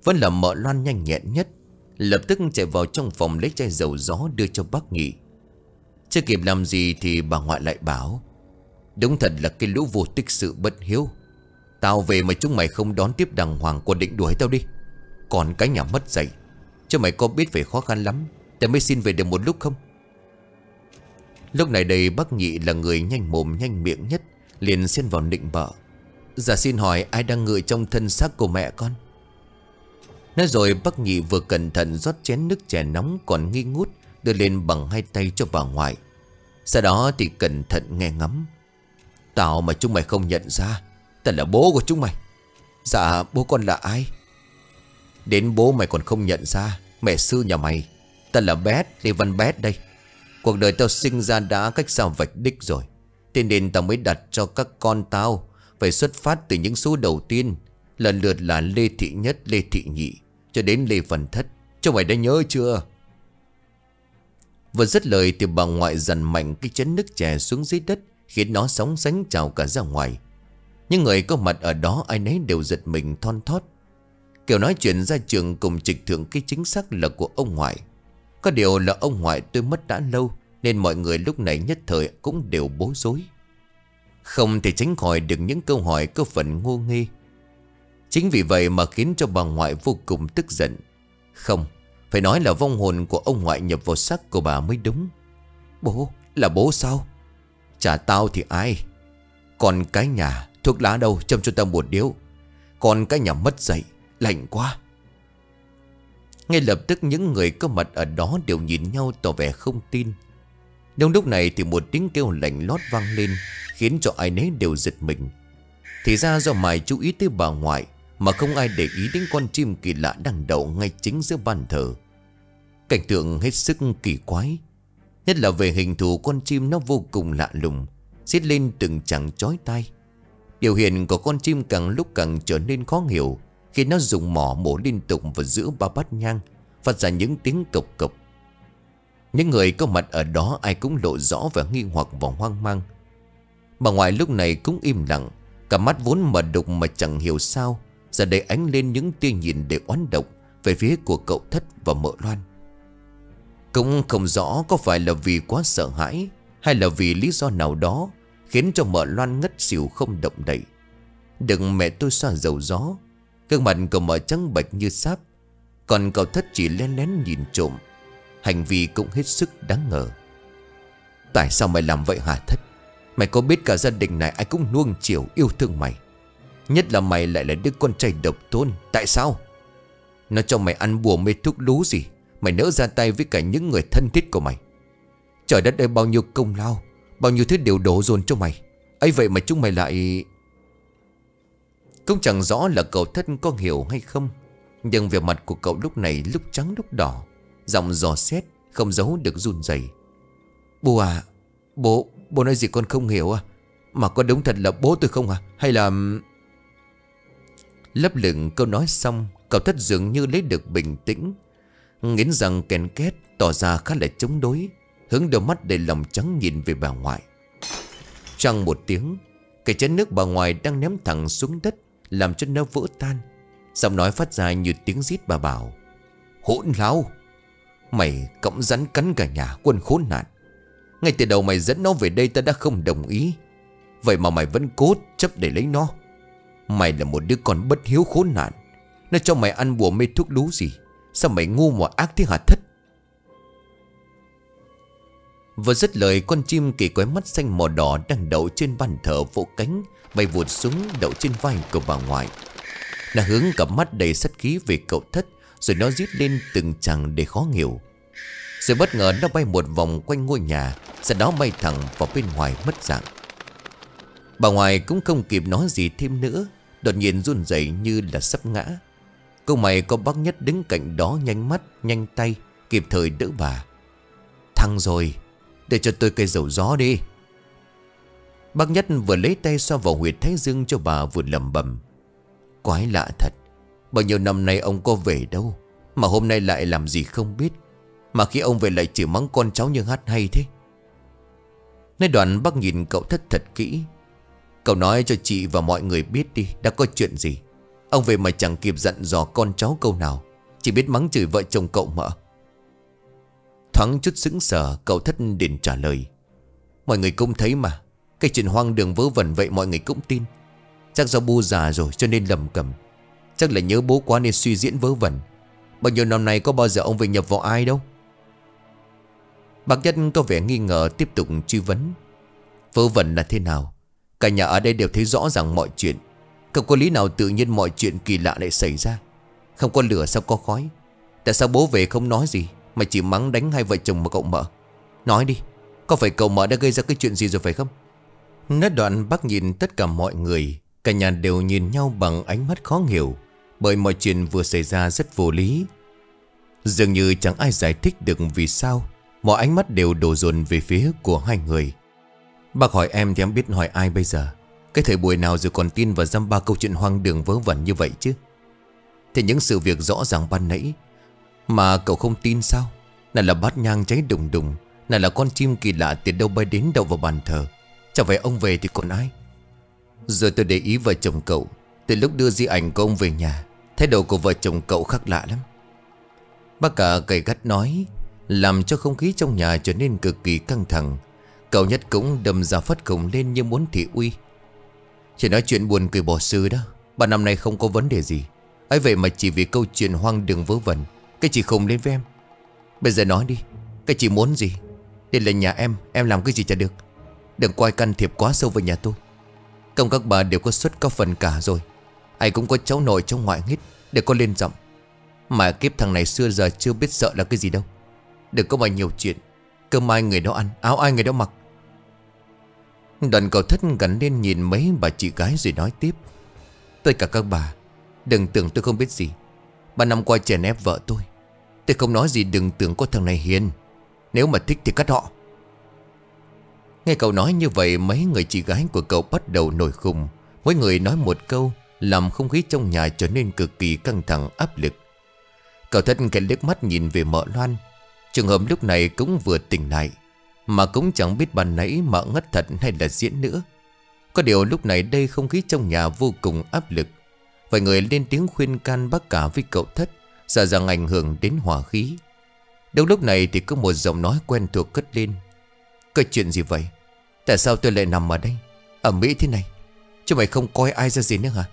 Vẫn là mợ loan nhanh nhẹn nhất. Lập tức chạy vào trong phòng lấy chai dầu gió đưa cho bác nghị. Chưa kịp làm gì thì bà ngoại lại bảo, Đúng thật là cái lũ vô tích sự bất hiếu. Tao về mà chúng mày không đón tiếp đàng hoàng Còn định đuổi tao đi. Còn cái nhà mất dạy. Chứ mày có biết về khó khăn lắm, Tao mới xin về được một lúc không? Lúc này đây bác nhị là người nhanh mồm nhanh miệng nhất, Liền xen vào định bợ. Dạ xin hỏi ai đang ngự trong thân xác của mẹ con? Nói rồi bác nhị vừa cẩn thận rót chén nước chè nóng còn nghi ngút, Đưa lên bằng hai tay cho bà ngoại. Sau đó thì cẩn thận nghe ngắm. Tao mà chúng mày không nhận ra Ta là bố của chúng mày. Dạ bố con là ai? Đến bố mày còn không nhận ra. Mẹ sư nhà mày Ta là Bét Lê Văn Bét đây. Cuộc đời tao sinh ra đã cách xa vạch đích rồi. Thế nên tao mới đặt cho các con tao Phải xuất phát từ những số đầu tiên Lần lượt là Lê Thị Nhất, Lê Thị Nhị cho đến Lê Phần Thất. Cho mày đã nhớ chưa? Vừa dứt lời thì bà ngoại dằn mạnh cái chén nước chè xuống dưới đất Khiến nó sóng sánh trào cả ra ngoài. Những người có mặt ở đó ai nấy đều giật mình thon thót. Kiểu nói chuyện ra trường cùng trịch thượng cái chính xác là của ông ngoại. Có điều là ông ngoại tôi mất đã lâu Nên mọi người lúc này nhất thời cũng đều bối rối. Không thể tránh khỏi được những câu hỏi có phần ngô nghi Chính vì vậy mà khiến cho bà ngoại vô cùng tức giận. Không, phải nói là vong hồn của ông ngoại nhập vào xác của bà mới đúng. Bố, là bố sao? Chả tao thì ai? Còn cái nhà, thuốc lá đâu, châm cho tao một điếu. Còn cái nhà mất dậy, lạnh quá. Ngay lập tức những người có mặt ở đó đều nhìn nhau tỏ vẻ không tin. Đúng lúc này thì một tiếng kêu lạnh lót vang lên, Khiến cho ai nấy đều giật mình. Thì ra do mày chú ý tới bà ngoại, Mà không ai để ý đến con chim kỳ lạ đang đậu ngay chính giữa bàn thờ. Cảnh tượng hết sức kỳ quái. Nhất là về hình thù con chim nó vô cùng lạ lùng, Xít lên từng chẳng chói tai. Điều hiện của con chim càng lúc càng trở nên khó hiểu. Khi nó dùng mỏ mổ liên tục vào giữa ba bát nhang, Phát ra những tiếng cộc cộc. Những người có mặt ở đó ai cũng lộ rõ vẻ nghi hoặc và hoang mang. Bà ngoại lúc này cũng im lặng, Cả mắt vốn mở đục mà chẳng hiểu sao Giờ đây ánh lên những tia nhìn để oán độc Về phía của cậu thất và mợ loan. Cũng không rõ có phải là vì quá sợ hãi Hay là vì lý do nào đó Khiến cho mợ loan ngất xỉu không động đậy. Đừng mẹ tôi xoa dầu gió Gương mặt của mở trắng bệch như sáp. Còn cậu thất chỉ lén lén nhìn trộm. Hành vi cũng hết sức đáng ngờ. Tại sao mày làm vậy hả thất? Mày có biết cả gia đình này ai cũng nuông chiều yêu thương mày? Nhất là mày lại là đứa con trai độc tôn. Tại sao? Nó cho mày ăn bùa mê thuốc lú gì? Mày nỡ ra tay với cả những người thân thiết của mày. Trời đất ơi, bao nhiêu công lao, Bao nhiêu thứ đều đổ dồn cho mày. Ấy vậy mà chúng mày lại cũng chẳng rõ là cậu thất có hiểu hay không. Nhưng về mặt của cậu lúc này lúc trắng lúc đỏ, Giọng giò xét, Không giấu được run rẩy. Bố à Bố Bố nói gì con không hiểu à? Mà có đúng thật là bố tôi không à Hay là Lấp lửng câu nói xong, Cậu thất dường như lấy được bình tĩnh, Nghiến răng kèn két, Tỏ ra khá là chống đối, Hướng đôi mắt đầy lòng trắng nhìn về bà ngoại. Trăng một tiếng, Cái chén nước bà ngoại đang ném thẳng xuống đất làm cho nó vỡ tan. Giọng nói phát ra như tiếng rít bà bảo, Hỗn láo, Mày cõng rắn cắn cả nhà quân khốn nạn. Ngay từ đầu mày dẫn nó về đây ta đã không đồng ý. Vậy mà mày vẫn cố chấp để lấy nó. Mày là một đứa con bất hiếu khốn nạn. Nó cho mày ăn bùa mê thuốc lú gì? Sao mày ngu mà ác thế hả thất? Vừa dứt lời, con chim kỳ quái mắt xanh màu đỏ đang đậu trên bàn thờ vỗ cánh Bay vụt xuống đậu trên vai của bà ngoại Nó hướng cặp mắt đầy sắt khí về cậu thất Rồi nó rít lên từng chàng để khó hiểu Rồi bất ngờ nó bay một vòng quanh ngôi nhà Sau đó bay thẳng vào bên ngoài mất dạng Bà ngoại cũng không kịp nói gì thêm nữa Đột nhiên run rẩy như là sắp ngã Cô mày có bác nhất đứng cạnh đó nhanh mắt, nhanh tay, kịp thời đỡ bà. Thăng rồi, để cho tôi cây dầu gió đi. Bác nhất vừa lấy tay xoa vào huyệt thái dương cho bà vừa lầm bầm. Quái lạ thật, bao nhiêu năm nay ông có về đâu, mà hôm nay lại làm gì không biết. Mà khi ông về lại chỉ mắng con cháu như hát hay thế. Nói đoạn bác nhìn cậu thất thật kỹ. Cậu nói cho chị và mọi người biết đi, đã có chuyện gì. Ông về mà chẳng kịp dặn dò con cháu câu nào Chỉ biết mắng chửi vợ chồng cậu mợ Thoáng chút sững sờ Cậu thất đền trả lời Mọi người cũng thấy mà cái chuyện hoang đường vớ vẩn vậy mọi người cũng tin. Chắc do bu già rồi cho nên lầm cầm. Chắc là nhớ bố quá nên suy diễn vớ vẩn. Bao nhiêu năm nay có bao giờ ông về nhập vào ai đâu? Bác nhất có vẻ nghi ngờ tiếp tục truy vấn. Vớ vẩn là thế nào? Cả nhà ở đây đều thấy rõ ràng mọi chuyện. Không có lý nào tự nhiên mọi chuyện kỳ lạ lại xảy ra. Không có lửa sao có khói? Tại sao bố về không nói gì, Mà chỉ mắng đánh hai vợ chồng mà cậu mở? Nói đi, Có phải cậu mở đã gây ra cái chuyện gì rồi phải không? Nói đoạn bác nhìn tất cả mọi người, Cả nhà đều nhìn nhau bằng ánh mắt khó hiểu, Bởi mọi chuyện vừa xảy ra rất vô lý. Dường như chẳng ai giải thích được vì sao, Mọi ánh mắt đều đổ dồn về phía của hai người. Bác hỏi em thì em biết hỏi ai bây giờ? Cái thời buổi nào rồi còn tin vào dăm ba câu chuyện hoang đường vớ vẩn như vậy chứ? Thế những sự việc rõ ràng ban nãy, Mà cậu không tin sao? Này là bát nhang cháy đùng đùng, Này là con chim kỳ lạ từ đâu bay đến đâu vào bàn thờ. Chẳng phải ông về thì còn ai? Rồi tôi để ý vợ chồng cậu. Từ lúc đưa di ảnh của ông về nhà, Thái độ của vợ chồng cậu khác lạ lắm. Bác cả cầy gắt nói, Làm cho không khí trong nhà trở nên cực kỳ căng thẳng. Cậu nhất cũng đâm ra phát cổng lên như muốn thị uy. Chỉ nói chuyện buồn cười bỏ sư đó, bà năm nay không có vấn đề gì. Ấy vậy mà chỉ vì câu chuyện hoang đường vớ vẩn, Cái chị không lên với em. Bây giờ nói đi, Cái chị muốn gì? Đây là nhà em Em làm cái gì chả được. Đừng quay can thiệp quá sâu vào nhà tôi. Công các bà đều có xuất có phần cả rồi. Ai cũng có cháu nội, cháu ngoại hết Để có lên giọng. Mà kiếp thằng này xưa giờ chưa biết sợ là cái gì đâu. Đừng có mà nhiều chuyện. Cơm ai người đó ăn, Áo ai người đó mặc. Đoàn cầu thất gắn lên nhìn mấy bà chị gái rồi nói tiếp. Tất cả các bà, Đừng tưởng tôi không biết gì. Ba năm qua chèn ép vợ tôi. Tôi không nói gì đừng tưởng có thằng này hiền. Nếu mà thích thì cắt họ. Nghe cậu nói như vậy, Mấy người chị gái của cậu bắt đầu nổi khùng. Mỗi người nói một câu, Làm không khí trong nhà trở nên cực kỳ căng thẳng, áp lực. Cậu thất cái liếc mắt nhìn về mợ loan. Trường hợp lúc này cũng vừa tỉnh lại, Mà cũng chẳng biết bàn nãy mợ ngất thật hay là diễn nữa. Có điều lúc này đây không khí trong nhà vô cùng áp lực. Vài người lên tiếng khuyên can bác cả với cậu thất, Sợ rằng ảnh hưởng đến hòa khí. Đâu lúc này thì có một giọng nói quen thuộc cất lên. Có chuyện gì vậy? Tại sao tôi lại nằm ở đây? Ở Mỹ thế này, Chứ mày không coi ai ra gì nữa hả?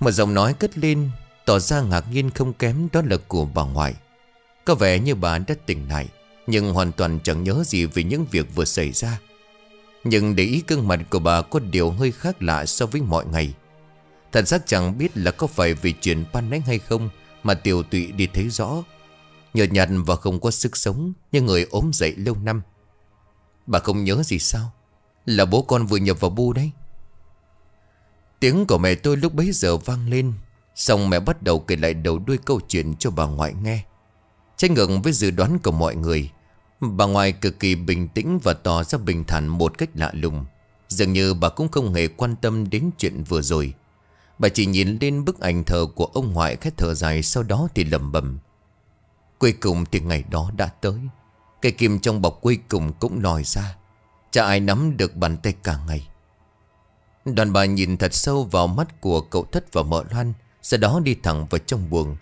Một giọng nói cất lên, Tỏ ra ngạc nhiên không kém, Đó là của bà ngoại. Có vẻ như bà đã tỉnh lại, Nhưng hoàn toàn chẳng nhớ gì về những việc vừa xảy ra. Nhưng để ý gương mặt của bà Có điều hơi khác lạ so với mọi ngày. Thật xác chẳng biết là có phải vì chuyện pan đánh hay không Mà tiểu tụy đi thấy rõ. Nhợt nhạt và không có sức sống Như người ốm dậy lâu năm. Bà không nhớ gì sao? Là bố con vừa nhập vào bu đấy. Tiếng của mẹ tôi lúc bấy giờ vang lên, Xong mẹ bắt đầu kể lại đầu đuôi câu chuyện cho bà ngoại nghe. Tranh ngược với dự đoán của mọi người, Bà ngoại cực kỳ bình tĩnh và tỏ ra bình thản một cách lạ lùng. Dường như bà cũng không hề quan tâm đến chuyện vừa rồi. Bà chỉ nhìn lên bức ảnh thờ của ông ngoại khét thở dài, sau đó thì lầm bầm Cuối cùng thì ngày đó đã tới. Cây kim trong bọc cuối cùng cũng lòi ra. Chả ai nắm được bàn tay cả ngày. Đoàn bà nhìn thật sâu vào mắt của cậu thất và mợ loan, Sau đó đi thẳng vào trong buồng.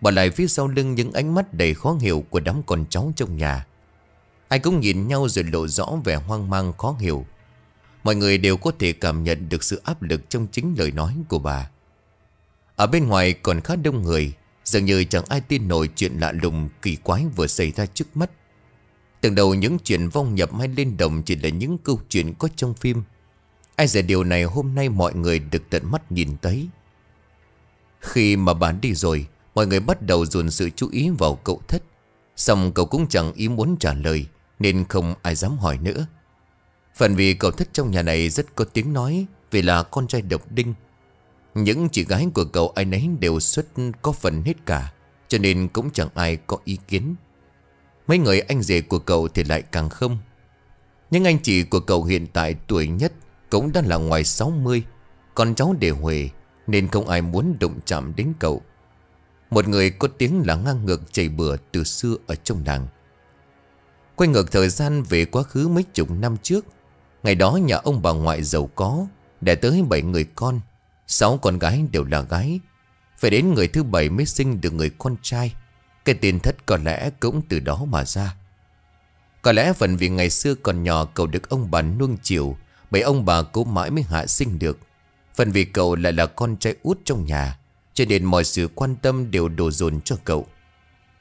Bỏ lại phía sau lưng những ánh mắt đầy khó hiểu của đám con cháu trong nhà. Ai cũng nhìn nhau rồi lộ rõ vẻ hoang mang, khó hiểu. Mọi người đều có thể cảm nhận được sự áp lực trong chính lời nói của bà. Ở bên ngoài còn khá đông người. Dường như chẳng ai tin nổi chuyện lạ lùng kỳ quái vừa xảy ra trước mắt. Từng đầu những chuyện vong nhập hay lên đồng chỉ là những câu chuyện có trong phim. Ai giờ điều này hôm nay mọi người được tận mắt nhìn thấy. Khi mà bán đi rồi, Mọi người bắt đầu dồn sự chú ý vào cậu thất. Xong cậu cũng chẳng ý muốn trả lời, Nên không ai dám hỏi nữa. Phần vì cậu thất trong nhà này rất có tiếng nói, Vì là con trai độc đinh những chị gái của cậu ai nấy đều xuất có phần hết cả, Cho nên cũng chẳng ai có ý kiến. Mấy người anh rể của cậu thì lại càng không. Nhưng anh chị của cậu hiện tại tuổi nhất Cũng đã là ngoài 60 Con cháu để huề Nên không ai muốn đụng chạm đến cậu. Một người có tiếng là ngang ngược chảy bừa từ xưa ở trong làng. Quay ngược thời gian về quá khứ mấy chục năm trước, Ngày đó nhà ông bà ngoại giàu có Để tới 7 người con sáu con gái đều là gái. Phải đến người thứ bảy mới sinh được người con trai. Cái tên thất có lẽ cũng từ đó mà ra. Có lẽ phần vì ngày xưa còn nhỏ cậu được ông bà nuông chiều, Bởi ông bà cố mãi mới hạ sinh được. Phần vì cậu lại là con trai út trong nhà, Cho nên mọi sự quan tâm đều đổ dồn cho cậu.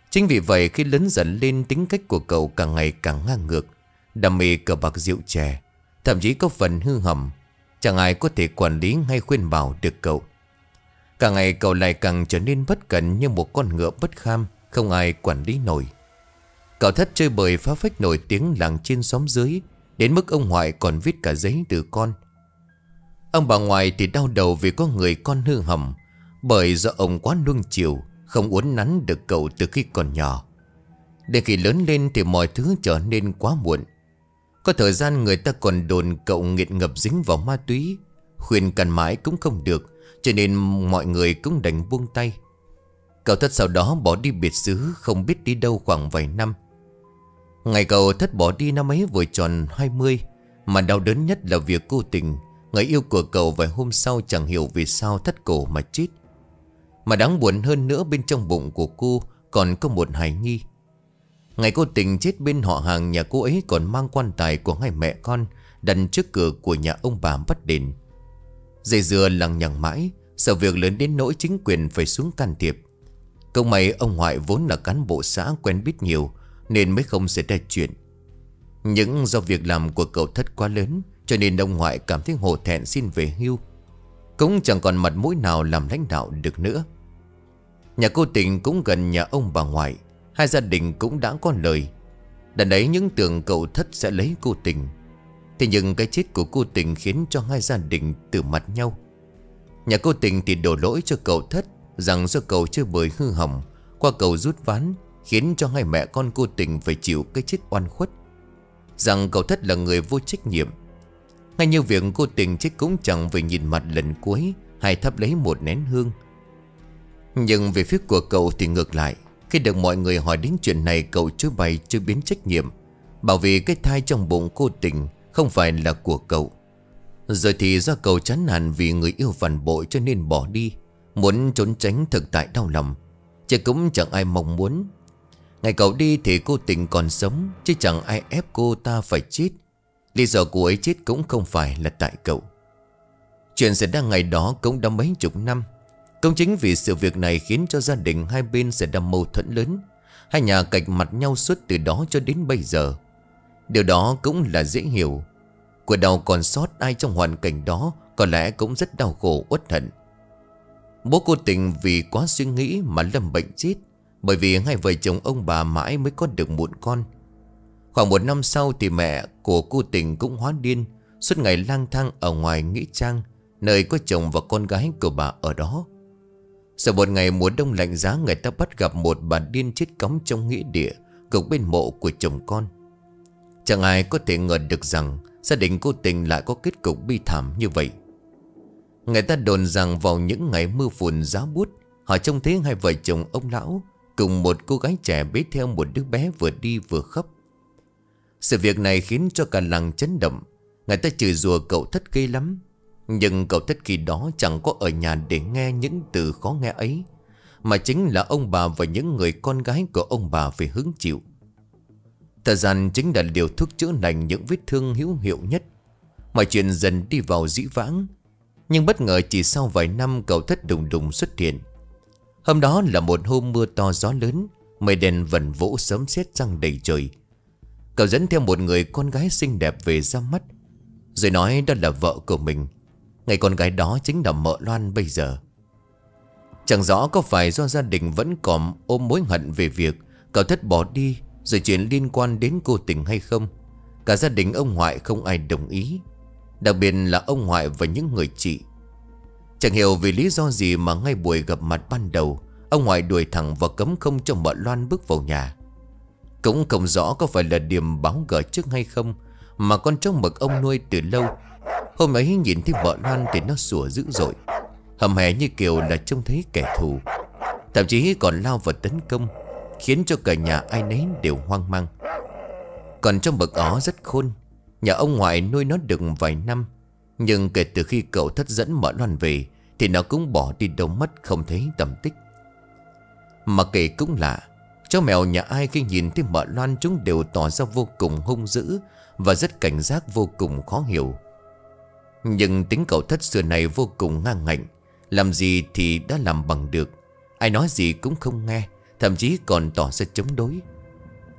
Chính vì vậy khi lớn dần lên, tính cách của cậu càng ngày càng ngang ngược, Đam mê cờ bạc rượu chè, Thậm chí có phần hư hầm Chẳng ai có thể quản lý hay khuyên bảo được cậu. Càng ngày cậu lại càng trở nên bất cẩn như một con ngựa bất kham, Không ai quản lý nổi. Cậu thất chơi bời phá phách nổi tiếng làng trên xóm dưới, Đến mức ông ngoại còn viết cả giấy từ con. Ông bà ngoại thì đau đầu vì có người con hư hầm Bởi do ông quá nuông chiều, Không uốn nắn được cậu từ khi còn nhỏ. Để khi lớn lên thì mọi thứ trở nên quá muộn có thời gian người ta còn đồn cậu nghiện ngập dính vào ma túy. Khuyên cằn mãi cũng không được, Cho nên mọi người cũng đành buông tay. Cậu thất sau đó bỏ đi biệt xứ, Không biết đi đâu khoảng vài năm. Ngày cậu thất bỏ đi năm ấy vừa tròn 20 Mà đau đớn nhất là việc cô tình. Người yêu của cậu vài hôm sau chẳng hiểu vì sao thất cổ mà chết. Mà đáng buồn hơn nữa, bên trong bụng của cô còn có một hài nhi Ngày cô tình chết bên họ hàng, nhà cô ấy còn mang quan tài của hai mẹ con Đặt trước cửa của nhà ông bà bất đền. Dây dưa lằng nhằng mãi, Sợ việc lớn đến nỗi chính quyền phải xuống can thiệp. Công may ông ngoại vốn là cán bộ xã quen biết nhiều, Nên mới không xảy ra chuyện. Nhưng do việc làm của cậu thất quá lớn, Cho nên ông ngoại cảm thấy hổ thẹn xin về hưu. Cũng chẳng còn mặt mũi nào làm lãnh đạo được nữa. Nhà cô tình cũng gần nhà ông bà ngoại. Hai gia đình cũng đã có lời. Đàn ấy những tưởng cậu thất sẽ lấy cô tình. Thế nhưng cái chết của cô tình khiến cho hai gia đình từ mặt nhau. Nhà cô tình thì đổ lỗi cho cậu thất, Rằng do cậu chơi bời hư hỏng, Qua cầu rút ván, Khiến cho hai mẹ con cô tình phải chịu cái chết oan khuất. Rằng cậu thất là người vô trách nhiệm. Ngay như việc cô tình chết cũng chẳng về nhìn mặt lần cuối, Hay thắp lấy một nén hương. Nhưng về phía của cậu thì ngược lại. Khi được mọi người hỏi đến chuyện này, Cậu chối bày chưa biến trách nhiệm. Bảo vì cái thai trong bụng cô tình Không phải là của cậu. Rồi thì do cậu chán nản vì người yêu phản bội cho nên bỏ đi, Muốn trốn tránh thực tại đau lòng. Chứ cũng chẳng ai mong muốn. Ngày cậu đi thì cô tình còn sống, Chứ chẳng ai ép cô ta phải chết. Lý do cô ấy chết cũng không phải là tại cậu. Chuyện xảy ra ngày đó cũng đã mấy chục năm. Cũng chính vì sự việc này khiến cho gia đình hai bên xảy ra mâu thuẫn lớn. Hai nhà cạch mặt nhau suốt từ đó cho đến bây giờ. Điều đó cũng là dễ hiểu. Của đầu còn sót ai trong hoàn cảnh đó Có lẽ cũng rất đau khổ, uất hận. Bố cô tình vì quá suy nghĩ mà lâm bệnh chết, Bởi vì hai vợ chồng ông bà mãi mới có được một con. Khoảng một năm sau thì mẹ của cô tình cũng hóa điên, Suốt ngày lang thang ở ngoài Nghĩa Trang, Nơi có chồng và con gái của bà ở đó. Sau một ngày mùa đông lạnh giá, Người ta bắt gặp một bà điên chết cống trong nghĩa địa Cùng bên mộ của chồng con. Chẳng ai có thể ngờ được rằng Gia đình cô tình lại có kết cục bi thảm như vậy. Người ta đồn rằng vào những ngày mưa phùn giá bút Họ trông thấy hai vợ chồng ông lão Cùng một cô gái trẻ bế theo một đứa bé vừa đi vừa khóc. Sự việc này khiến cho cả làng chấn động. Người ta chửi rùa cậu thất gây lắm. Nhưng cậu thất kỳ đó chẳng có ở nhà để nghe những từ khó nghe ấy, Mà chính là ông bà và những người con gái của ông bà phải hứng chịu. Thời gian chính là điều thuốc chữa lành những vết thương hữu hiệu nhất. Mọi chuyện dần đi vào dĩ vãng, Nhưng bất ngờ chỉ sau vài năm cậu thất đùng đùng xuất hiện. Hôm đó là một hôm mưa to gió lớn, Mây đèn vần vũ sớm xét răng đầy trời. Cậu dẫn theo một người con gái xinh đẹp về ra mắt, Rồi nói đó là vợ của mình. Ngày con gái đó chính là mợ Loan bây giờ. Chẳng rõ có phải do gia đình vẫn còn ôm mối hận về việc Cậu thất bỏ đi Rồi chuyện liên quan đến cô tình hay không. Cả gia đình ông ngoại không ai đồng ý. Đặc biệt là ông ngoại và những người chị. Chẳng hiểu vì lý do gì mà ngay buổi gặp mặt ban đầu, Ông ngoại đuổi thẳng và cấm không cho mợ Loan bước vào nhà. Cũng không rõ có phải là điểm báo gỡ trước hay không, Mà con trâu mực ông nuôi từ lâu Hôm ấy nhìn thấy vợ Loan thì nó sủa dữ dội. Hầm hè như kiểu là trông thấy kẻ thù. Thậm chí còn lao vào tấn công, Khiến cho cả nhà ai nấy đều hoang mang. Còn trong bậc ó rất khôn, Nhà ông ngoại nuôi nó được vài năm. Nhưng kể từ khi cậu thất dẫn mở loan về, Thì nó cũng bỏ đi đâu mất không thấy tầm tích. Mà kể cũng lạ Cháu mèo nhà ai khi nhìn thấy mở loan Chúng đều tỏ ra vô cùng hung dữ Và rất cảnh giác vô cùng khó hiểu. Nhưng tính cậu thất xưa này vô cùng ngang ngạnh. Làm gì thì đã làm bằng được. Ai nói gì cũng không nghe, Thậm chí còn tỏ ra chống đối.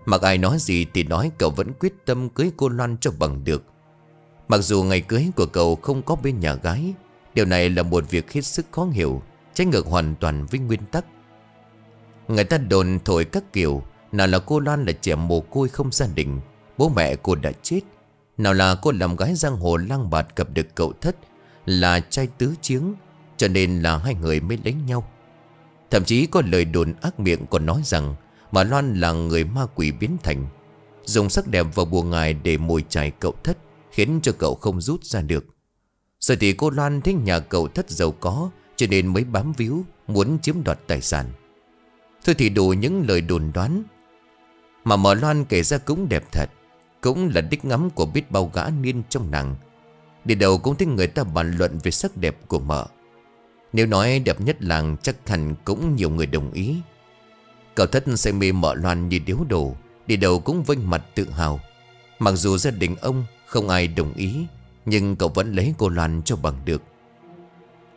Mặc ai nói gì thì nói, cậu vẫn quyết tâm cưới cô Loan cho bằng được. Mặc dù ngày cưới của cậu không có bên nhà gái, Điều này là một việc hết sức khó hiểu, Trái ngược hoàn toàn với nguyên tắc. Người ta đồn thổi các kiểu, Nào là cô Loan là trẻ mồ côi không gia đình, Bố mẹ cô đã chết. Nào là cô làm gái giang hồ lang bạt gặp được cậu thất, Là trai tứ chiếng, Cho nên là hai người mới đánh nhau. Thậm chí có lời đồn ác miệng còn nói rằng Mà Loan là người ma quỷ biến thành. Dùng sắc đẹp và bùa ngài để mồi chài cậu thất, Khiến cho cậu không rút ra được. Rồi thì cô Loan thích nhà cậu thất giàu có, Cho nên mới bám víu, Muốn chiếm đoạt tài sản. Thôi thì đủ những lời đồn đoán. Mà mở Loan kể ra cũng đẹp thật. Cũng là đích ngắm của biết bao gã niên trong nàng. Đi đầu cũng thấy người ta bàn luận về sắc đẹp của mợ. Nếu nói đẹp nhất làng, chắc hẳn cũng nhiều người đồng ý. Cậu thất say mê mợ loan như điếu đồ, Đi đầu cũng vinh mặt tự hào. Mặc dù gia đình ông không ai đồng ý, Nhưng cậu vẫn lấy cô Loan cho bằng được.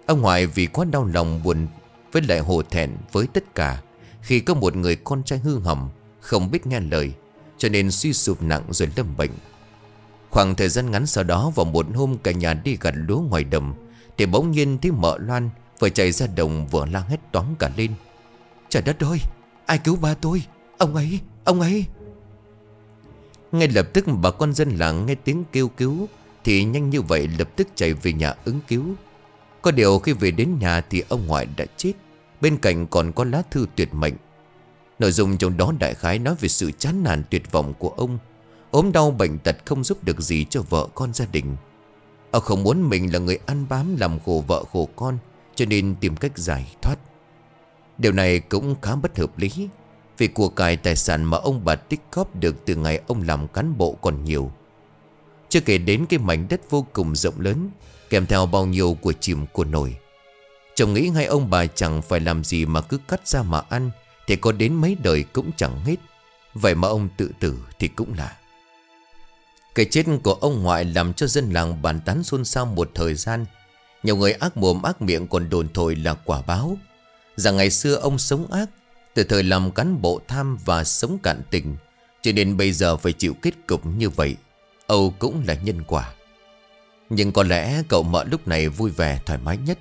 Ông ngoại vì quá đau lòng buồn Với lại hồ thẹn với tất cả, Khi có một người con trai hư hỏng, Không biết nghe lời cho nên suy sụp nặng rồi lâm bệnh. Khoảng thời gian ngắn sau đó, Vào một hôm cả nhà đi gặt lúa ngoài đầm Thì bỗng nhiên thấy mợ Loan Vừa chạy ra đồng vừa la hét toán cả lên. Trời đất ơi, Ai cứu ba tôi? Ông ấy Ông ấy. Ngay lập tức bà con dân làng nghe tiếng kêu cứu, Thì nhanh như vậy lập tức chạy về nhà ứng cứu. Có điều khi về đến nhà thì ông ngoại đã chết, Bên cạnh còn có lá thư tuyệt mệnh. Nội dung trong đó đại khái nói về sự chán nản tuyệt vọng của ông. Ốm đau bệnh tật không giúp được gì cho vợ con gia đình. Ông không muốn mình là người ăn bám làm khổ vợ khổ con, Cho nên tìm cách giải thoát. Điều này cũng khá bất hợp lý, vì của cải tài sản mà ông bà tích góp được từ ngày ông làm cán bộ còn nhiều. Chưa kể đến cái mảnh đất vô cùng rộng lớn, Kèm theo bao nhiêu của chìm của nổi. Chồng nghĩ hai ông bà chẳng phải làm gì mà cứ cắt ra mà ăn thì có đến mấy đời cũng chẳng hết. Vậy mà ông tự tử thì cũng là Cái chết của ông ngoại làm cho dân làng bàn tán xôn xao một thời gian. Nhiều người ác mồm ác miệng còn đồn thổi là quả báo. Rằng ngày xưa ông sống ác, từ thời làm cán bộ tham và sống cạn tình, Cho nên bây giờ phải chịu kết cục như vậy, Âu cũng là nhân quả. Nhưng có lẽ cậu mợ lúc này vui vẻ thoải mái nhất.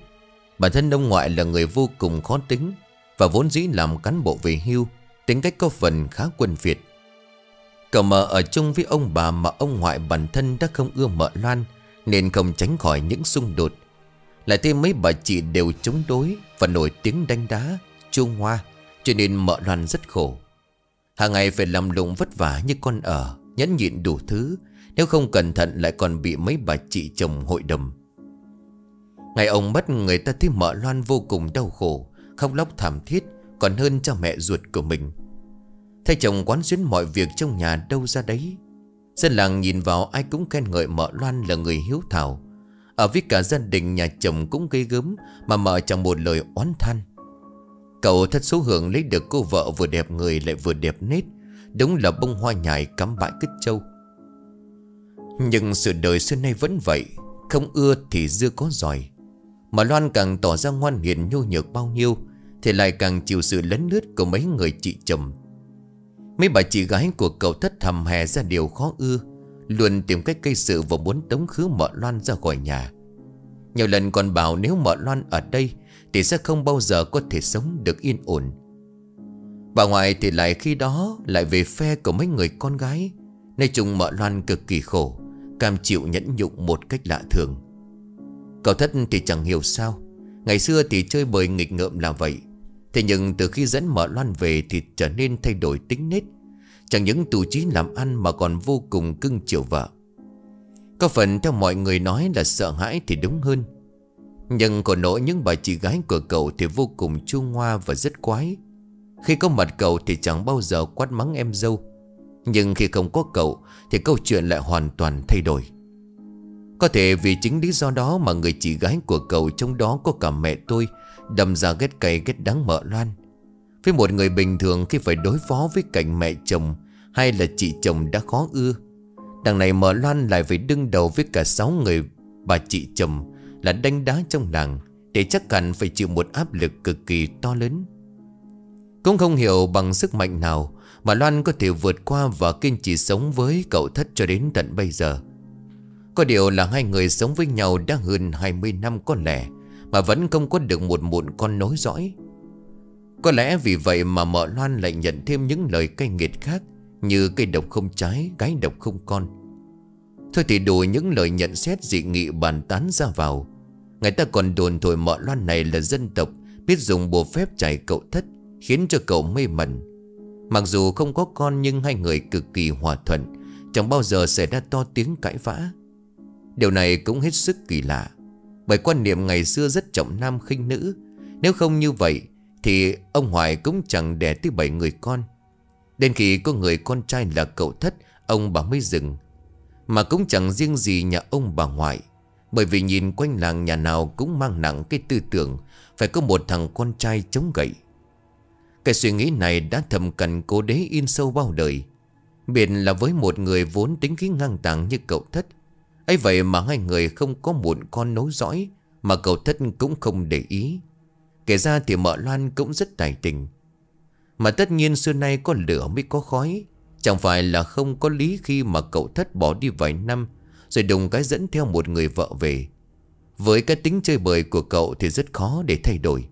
Bản thân ông ngoại là người vô cùng khó tính và vốn dĩ làm cán bộ về hưu, Tính cách có phần khá quân Việt Cậu mợ ở chung với ông bà mà ông ngoại bản thân đã không ưa mợ loan, Nên không tránh khỏi những xung đột. Lại thêm mấy bà chị đều chống đối Và nổi tiếng đánh đá chuông Hoa cho nên mợ loan rất khổ. Hàng ngày phải làm lụng vất vả như con ở, Nhẫn nhịn đủ thứ, Nếu không cẩn thận lại còn bị mấy bà chị chồng hội đồng. Ngày ông mất người ta thấy mợ loan vô cùng đau khổ không lóc thảm thiết Còn hơn cho mẹ ruột của mình. Thay chồng quán xuyến mọi việc trong nhà đâu ra đấy, Dân làng nhìn vào ai cũng khen ngợi mợ loan là người hiếu thảo. Ở với cả gia đình, nhà chồng cũng gây gớm Mà mợ chẳng một lời oán than. Cậu thất số hưởng lấy được cô vợ vừa đẹp người lại vừa đẹp nết, Đúng là bông hoa nhài cắm bãi kích châu Nhưng sự đời xưa nay vẫn vậy, Không ưa thì dưa có giỏi Mà Loan càng tỏ ra ngoan hiền nhô nhược bao nhiêu thì lại càng chịu sự lấn lướt của mấy người chị chồng. Mấy bà chị gái của cậu thất thầm hè ra điều khó ưa, Luôn tìm cách gây sự và muốn tống khứ mợ Loan ra khỏi nhà. Nhiều lần còn bảo nếu mợ Loan ở đây thì sẽ không bao giờ có thể sống được yên ổn. Bà ngoại thì lại khi đó Lại về phe của mấy người con gái Nơi chung mợ loan cực kỳ khổ, Cam chịu nhẫn nhục một cách lạ thường. Cậu thất thì chẳng hiểu sao, Ngày xưa thì chơi bời nghịch ngợm là vậy Thế nhưng từ khi dẫn mợ loan về Thì trở nên thay đổi tính nết. Chẳng những tù trí làm ăn Mà còn vô cùng cưng chiều vợ. Có phần theo mọi người nói là sợ hãi thì đúng hơn. Nhưng còn nỗi những bà chị gái của cậu thì vô cùng chua ngoa và rất quái. Khi có mặt cậu thì chẳng bao giờ quát mắng em dâu. Nhưng khi không có cậu thì câu chuyện lại hoàn toàn thay đổi. Có thể vì chính lý do đó mà người chị gái của cậu trong đó có cả mẹ tôi Đâm ra ghét cay ghét đắng mợ loan. Với một người bình thường khi phải đối phó với cảnh mẹ chồng Hay là chị chồng đã khó ưa. Đằng này mợ loan lại phải đương đầu với cả sáu người bà chị chồng là đánh đá trong làng Để chắc hẳn phải chịu một áp lực cực kỳ to lớn. Cũng không hiểu bằng sức mạnh nào Mà Loan có thể vượt qua và kiên trì sống với cậu thất cho đến tận bây giờ. Có điều là hai người sống với nhau đã hơn 20 năm có lẽ. Mà vẫn không có được một muộn con nối dõi. Có lẽ vì vậy mà mợ Loan lại nhận thêm những lời cay nghiệt khác Như cây độc không trái, gái độc không con. Thôi thì đủ những lời nhận xét dị nghị bàn tán ra vào. Người ta còn đồn thổi mợ loan này là dân tộc Biết dùng bùa phép chảy cậu thất Khiến cho cậu mê mẩn. Mặc dù không có con nhưng hai người cực kỳ hòa thuận Chẳng bao giờ xảy ra to tiếng cãi vã. Điều này cũng hết sức kỳ lạ. Bởi quan niệm ngày xưa rất trọng nam khinh nữ. Nếu không như vậy, Thì ông Hoài cũng chẳng đẻ tới bảy người con. Đến khi có người con trai là cậu thất, Ông bà mới dừng. Mà cũng chẳng riêng gì nhà ông bà ngoại. Bởi vì nhìn quanh làng nhà nào cũng mang nặng cái tư tưởng, Phải có một thằng con trai chống gậy. Cái suy nghĩ này đã thầm cần cố đế in sâu bao đời. Biển là với một người vốn tính khí ngang tàng như cậu thất ấy vậy mà hai người không có một con nối dõi Mà cậu thất cũng không để ý. Kể ra thì mợ Loan cũng rất tài tình. Mà tất nhiên xưa nay có lửa mới có khói. Chẳng phải là không có lý khi mà cậu thất bỏ đi vài năm, Rồi đùng cái dẫn theo một người vợ về. Với cái tính chơi bời của cậu thì rất khó để thay đổi.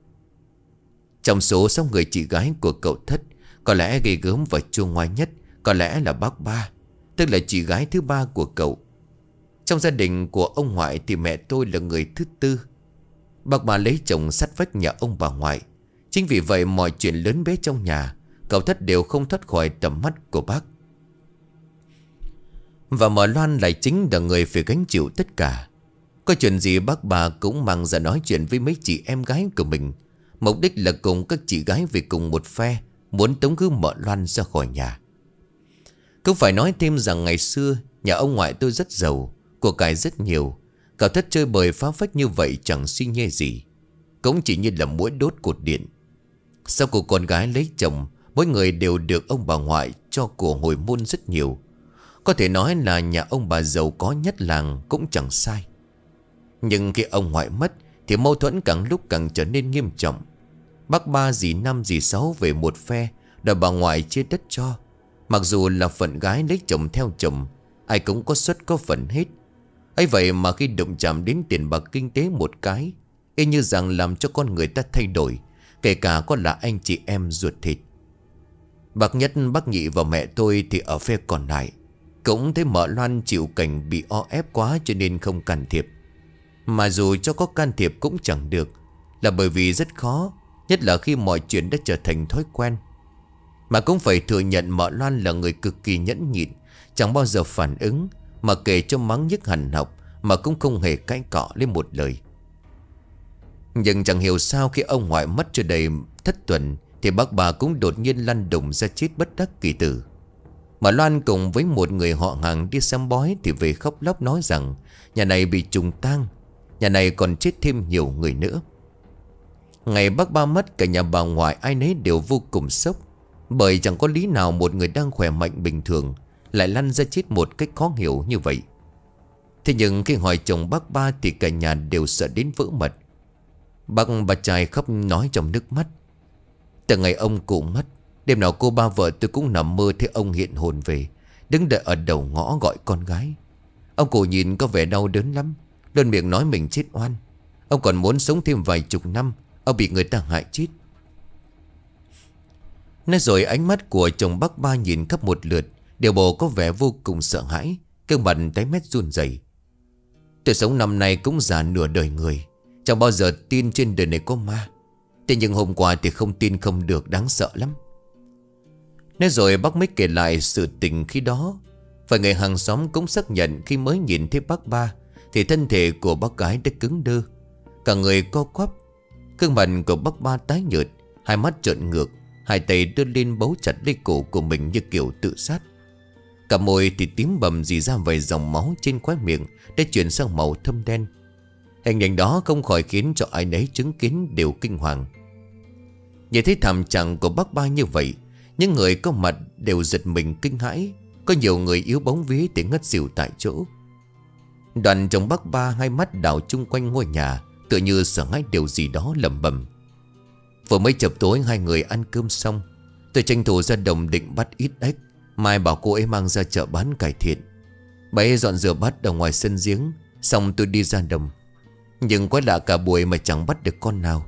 Trong số sáu người chị gái của cậu thất, Có lẽ gây gớm và chua ngoai nhất Có lẽ là bác ba, Tức là chị gái thứ ba của cậu. Trong gia đình của ông ngoại thì mẹ tôi là người thứ tư. Bác bà lấy chồng sắt vách nhà ông bà ngoại. Chính vì vậy mọi chuyện lớn bé trong nhà, Cậu thất đều không thoát khỏi tầm mắt của bác. Và mở loan lại chính là người phải gánh chịu tất cả. Có chuyện gì bác bà cũng mang ra nói chuyện với mấy chị em gái của mình. Mục đích là cùng các chị gái về cùng một phe, Muốn tống cứ mở loan ra khỏi nhà. Cũng phải nói thêm rằng ngày xưa, Nhà ông ngoại tôi rất giàu. Của cải rất nhiều. Cậu thất chơi bời phá phách như vậy chẳng suy nhê gì. Cũng chỉ như là mũi đốt cột điện. Sau cuộc con gái lấy chồng, Mỗi người đều được ông bà ngoại cho của hồi môn rất nhiều. Có thể nói là nhà ông bà giàu có nhất làng cũng chẳng sai. Nhưng khi ông ngoại mất, Thì mâu thuẫn càng lúc càng trở nên nghiêm trọng. Bác ba dì năm dì sáu về một phe, Đòi bà ngoại chia đất cho. Mặc dù là phận gái lấy chồng theo chồng, Ai cũng có suất có phần hết ấy vậy mà khi đụng chạm đến tiền bạc kinh tế một cái, Y như rằng làm cho con người ta thay đổi, Kể cả có là anh chị em ruột thịt. Bác nhất, bác nhị và mẹ tôi thì ở phe còn lại, Cũng thấy mợ loan chịu cảnh bị o ép quá cho nên không can thiệp. Mà dù cho có can thiệp cũng chẳng được, Là bởi vì rất khó, Nhất là khi mọi chuyện đã trở thành thói quen. Mà cũng phải thừa nhận mợ loan là người cực kỳ nhẫn nhịn, Chẳng bao giờ phản ứng mà kể cho mắng nhức hẳn học Mà cũng không hề cãi cọ lên một lời. Nhưng chẳng hiểu sao khi ông ngoại mất chưa đầy thất tuần thì bác bà cũng đột nhiên lăn đùng ra chết bất đắc kỳ tử. Mà Loan cùng với một người họ hàng đi xem bói Thì về khóc lóc nói rằng Nhà này bị trùng tang, Nhà này còn chết thêm nhiều người nữa. Ngày bác ba mất, Cả nhà bà ngoại ai nấy đều vô cùng sốc, Bởi chẳng có lý nào một người đang khỏe mạnh bình thường lại lăn ra chết một cách khó hiểu như vậy. Thế nhưng khi hỏi chồng bác ba Thì cả nhà đều sợ đến vỡ mật. Bác bà trai khóc nói trong nước mắt. Từ ngày ông cụ mất, Đêm nào cô ba vợ tôi cũng nằm mơ thấy ông hiện hồn về, Đứng đợi ở đầu ngõ gọi con gái. Ông cụ nhìn có vẻ đau đớn lắm Đơn miệng nói mình chết oan. Ông còn muốn sống thêm vài chục năm, Ông bị người ta hại chết. Nói rồi ánh mắt của chồng bác ba nhìn khắp một lượt Điều bộ có vẻ vô cùng sợ hãi Cơn mặt tái mét run rẩy. Tôi sống năm nay cũng già nửa đời người, Chẳng bao giờ tin trên đời này có ma. Thế nhưng hôm qua thì không tin không được, đáng sợ lắm. Nói rồi bác mới kể lại sự tình khi đó. Và người hàng xóm cũng xác nhận khi mới nhìn thấy bác ba, Thì thân thể của bác gái đã cứng đơ. Cả người co quắp Cương mặt của bác ba tái nhợt, Hai mắt trợn ngược, Hai tay đưa lên bấu chặt lấy cổ của mình như kiểu tự sát. Cả môi thì tím bầm dì ra vài dòng máu trên khóe miệng Đã chuyển sang màu thâm đen. Hình ảnh đó không khỏi khiến cho ai nấy chứng kiến đều kinh hoàng. Nhìn thấy thảm trạng của bác ba như vậy, Những người có mặt đều giật mình kinh hãi. Có nhiều người yếu bóng vía thì ngất xỉu tại chỗ. Đoàn chồng bác ba hai mắt đảo chung quanh ngôi nhà, Tựa như sợ hãi điều gì đó lầm bầm Vừa mới chập tối, hai người ăn cơm xong, Tôi tranh thủ ra đồng định bắt ít ếch. Mai bảo cô ấy mang ra chợ bán cải thiện. Bà ấy dọn rửa bát ở ngoài sân giếng, Xong tôi đi ra đồng. Nhưng quá lạ cả buổi mà chẳng bắt được con nào.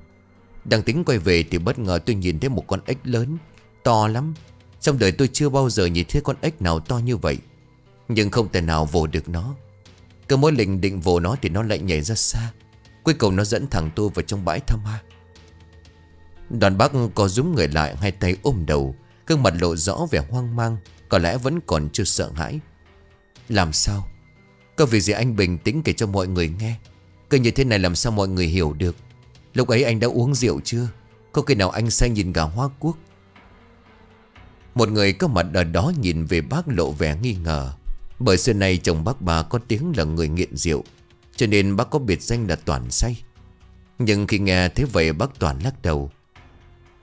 Đang tính quay về thì bất ngờ tôi nhìn thấy một con ếch lớn, To lắm. Trong đời tôi chưa bao giờ nhìn thấy con ếch nào to như vậy. Nhưng không thể nào vồ được nó. Cứ mỗi lệnh định vồ nó thì nó lại nhảy ra xa. Cuối cùng nó dẫn thẳng tôi vào trong bãi thăm ma. Đoàn bác có rúm người lại, Hai tay ôm đầu, Gương mặt lộ rõ vẻ hoang mang. Có lẽ vẫn còn chưa sợ hãi. Làm sao? Có việc gì anh bình tĩnh kể cho mọi người nghe. Cứ như thế này làm sao mọi người hiểu được? Lúc ấy anh đã uống rượu chưa? Có khi nào anh say nhìn gà hoa quốc? Một người có mặt ở đó nhìn về bác lộ vẻ nghi ngờ. Bởi xưa nay chồng bác bà có tiếng là người nghiện rượu, Cho nên bác có biệt danh là Toàn say. Nhưng khi nghe thế vậy bác Toàn lắc đầu.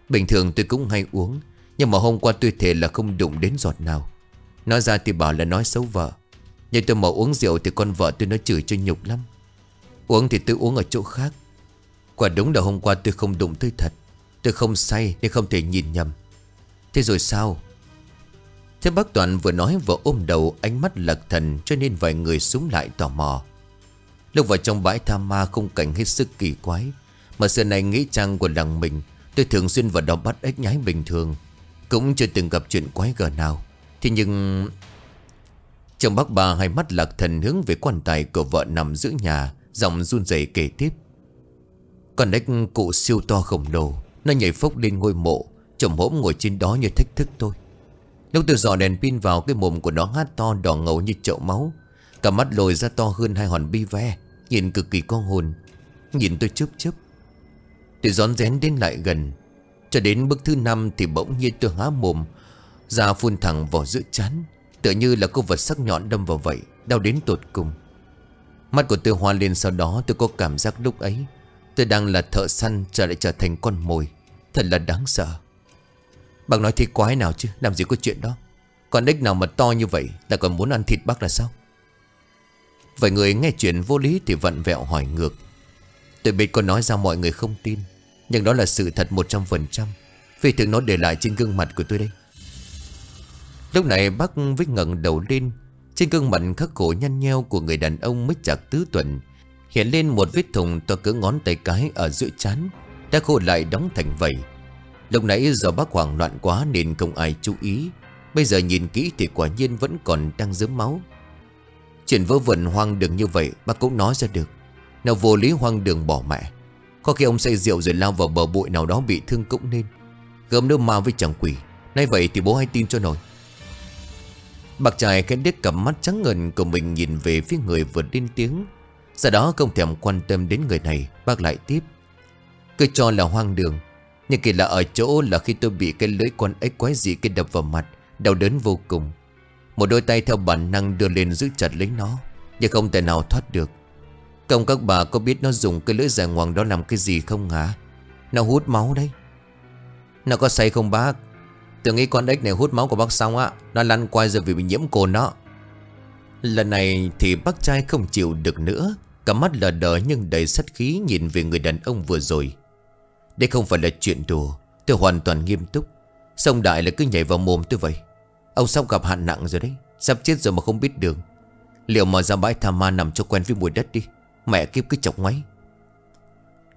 Bình thường tôi cũng hay uống nhưng mà hôm qua tôi thề là không đụng đến giọt nào. Nói ra thì bảo là nói xấu vợ. Nhưng tôi mà uống rượu thì con vợ tôi nó chửi cho nhục lắm. Uống thì tôi uống ở chỗ khác. Quả đúng là hôm qua tôi không đụng tới thật. Tôi không say nên không thể nhìn nhầm. Thế rồi sao? Thế bác Toàn vừa nói vừa ôm đầu, Ánh mắt lật thần cho nên vài người súng lại tò mò. Lúc vào trong bãi tham ma khung cảnh hết sức kỳ quái. Mà xưa này nghĩ trang của làng mình, Tôi thường xuyên vào đó bắt ếch nhái bình thường. Cũng chưa từng gặp chuyện quái gở nào. Thế nhưng, Chồng bác bà hai mắt lạc thần hướng về quan tài của vợ nằm giữa nhà, Giọng run rẩy kể tiếp. Con đếch cụ siêu to khổng lồ, Nó nhảy phốc lên ngôi mộ, Chồng hỗm ngồi trên đó như thách thức tôi Lúc tôi dò đèn pin vào, Cái mồm của nó hát to đỏ ngầu như chậu máu. Cả mắt lồi ra to hơn hai hòn bi ve, Nhìn cực kỳ con hồn. Nhìn tôi chớp chớp. Tôi rón rén đến lại gần cho đến bước thứ năm thì bỗng nhiên tôi há mồm. Ra phun thẳng vào giữa chán, Tựa như là cô vật sắc nhọn đâm vào vậy, Đau đến tột cùng. Mắt của tôi hoa lên sau đó tôi có cảm giác lúc ấy, Tôi đang là thợ săn Trở lại trở thành con mồi. Thật là đáng sợ. Bác nói thì quái nào chứ, Làm gì có chuyện đó. Còn đích nào mà to như vậy Là còn muốn ăn thịt bác là sao? Vậy người nghe chuyện vô lý thì vặn vẹo hỏi ngược. Tôi biết con nói ra mọi người không tin. Nhưng đó là sự thật 100% Vì thường nó để lại trên gương mặt của tôi đây. Lúc này bác Vích ngẩng đầu lên. Trên gương mặt khắc khổ nhăn nheo của người đàn ông mới chạc tứ tuần, Hiện lên một vết thùng to cỡ ngón tay cái ở giữa chán Đã khô lại đóng thành vầy Lúc nãy do bác hoảng loạn quá nên không ai chú ý. Bây giờ nhìn kỹ thì quả nhiên vẫn còn đang dớm máu. Chuyện vớ vẩn hoang đường như vậy bác cũng nói ra được. Nào vô lý hoang đường bỏ mẹ. Có khi ông say rượu rồi lao vào bờ bụi nào đó bị thương cũng nên. Gớm nước ma với chàng quỷ. Nay vậy thì bố hay tin cho nổi. Bạc trai cái đếc cầm mắt trắng ngần của mình nhìn về phía người vừa lên tiếng. Sau đó không thèm quan tâm đến người này, Bác lại tiếp. Cứ cho là hoang đường, Nhưng kỳ lạ ở chỗ là khi tôi bị cái lưỡi con ếch quái dị kia đập vào mặt, Đau đớn vô cùng. Một đôi tay theo bản năng đưa lên giữ chặt lấy nó, Nhưng không thể nào thoát được. Công các bà có biết nó dùng cái lưỡi dài ngoằng đó làm cái gì không hả? Nó hút máu đấy. Nó có say không bác? Tôi nghĩ con ếch này hút máu của bác xong á, Nó lăn quay rồi vì bị nhiễm cồn đó. Lần này thì bác trai không chịu được nữa. Cả mắt lờ đờ nhưng đầy sắt khí nhìn về người đàn ông vừa rồi. Đây không phải là chuyện đùa, Tôi hoàn toàn nghiêm túc. Xong đại là cứ nhảy vào mồm tôi vậy. Ông sắp gặp hạn nặng rồi đấy, Sắp chết rồi mà không biết đường. Liệu mà ra bãi tham ma nằm cho quen với mùi đất đi? Mẹ kiếp cứ chọc ngoáy.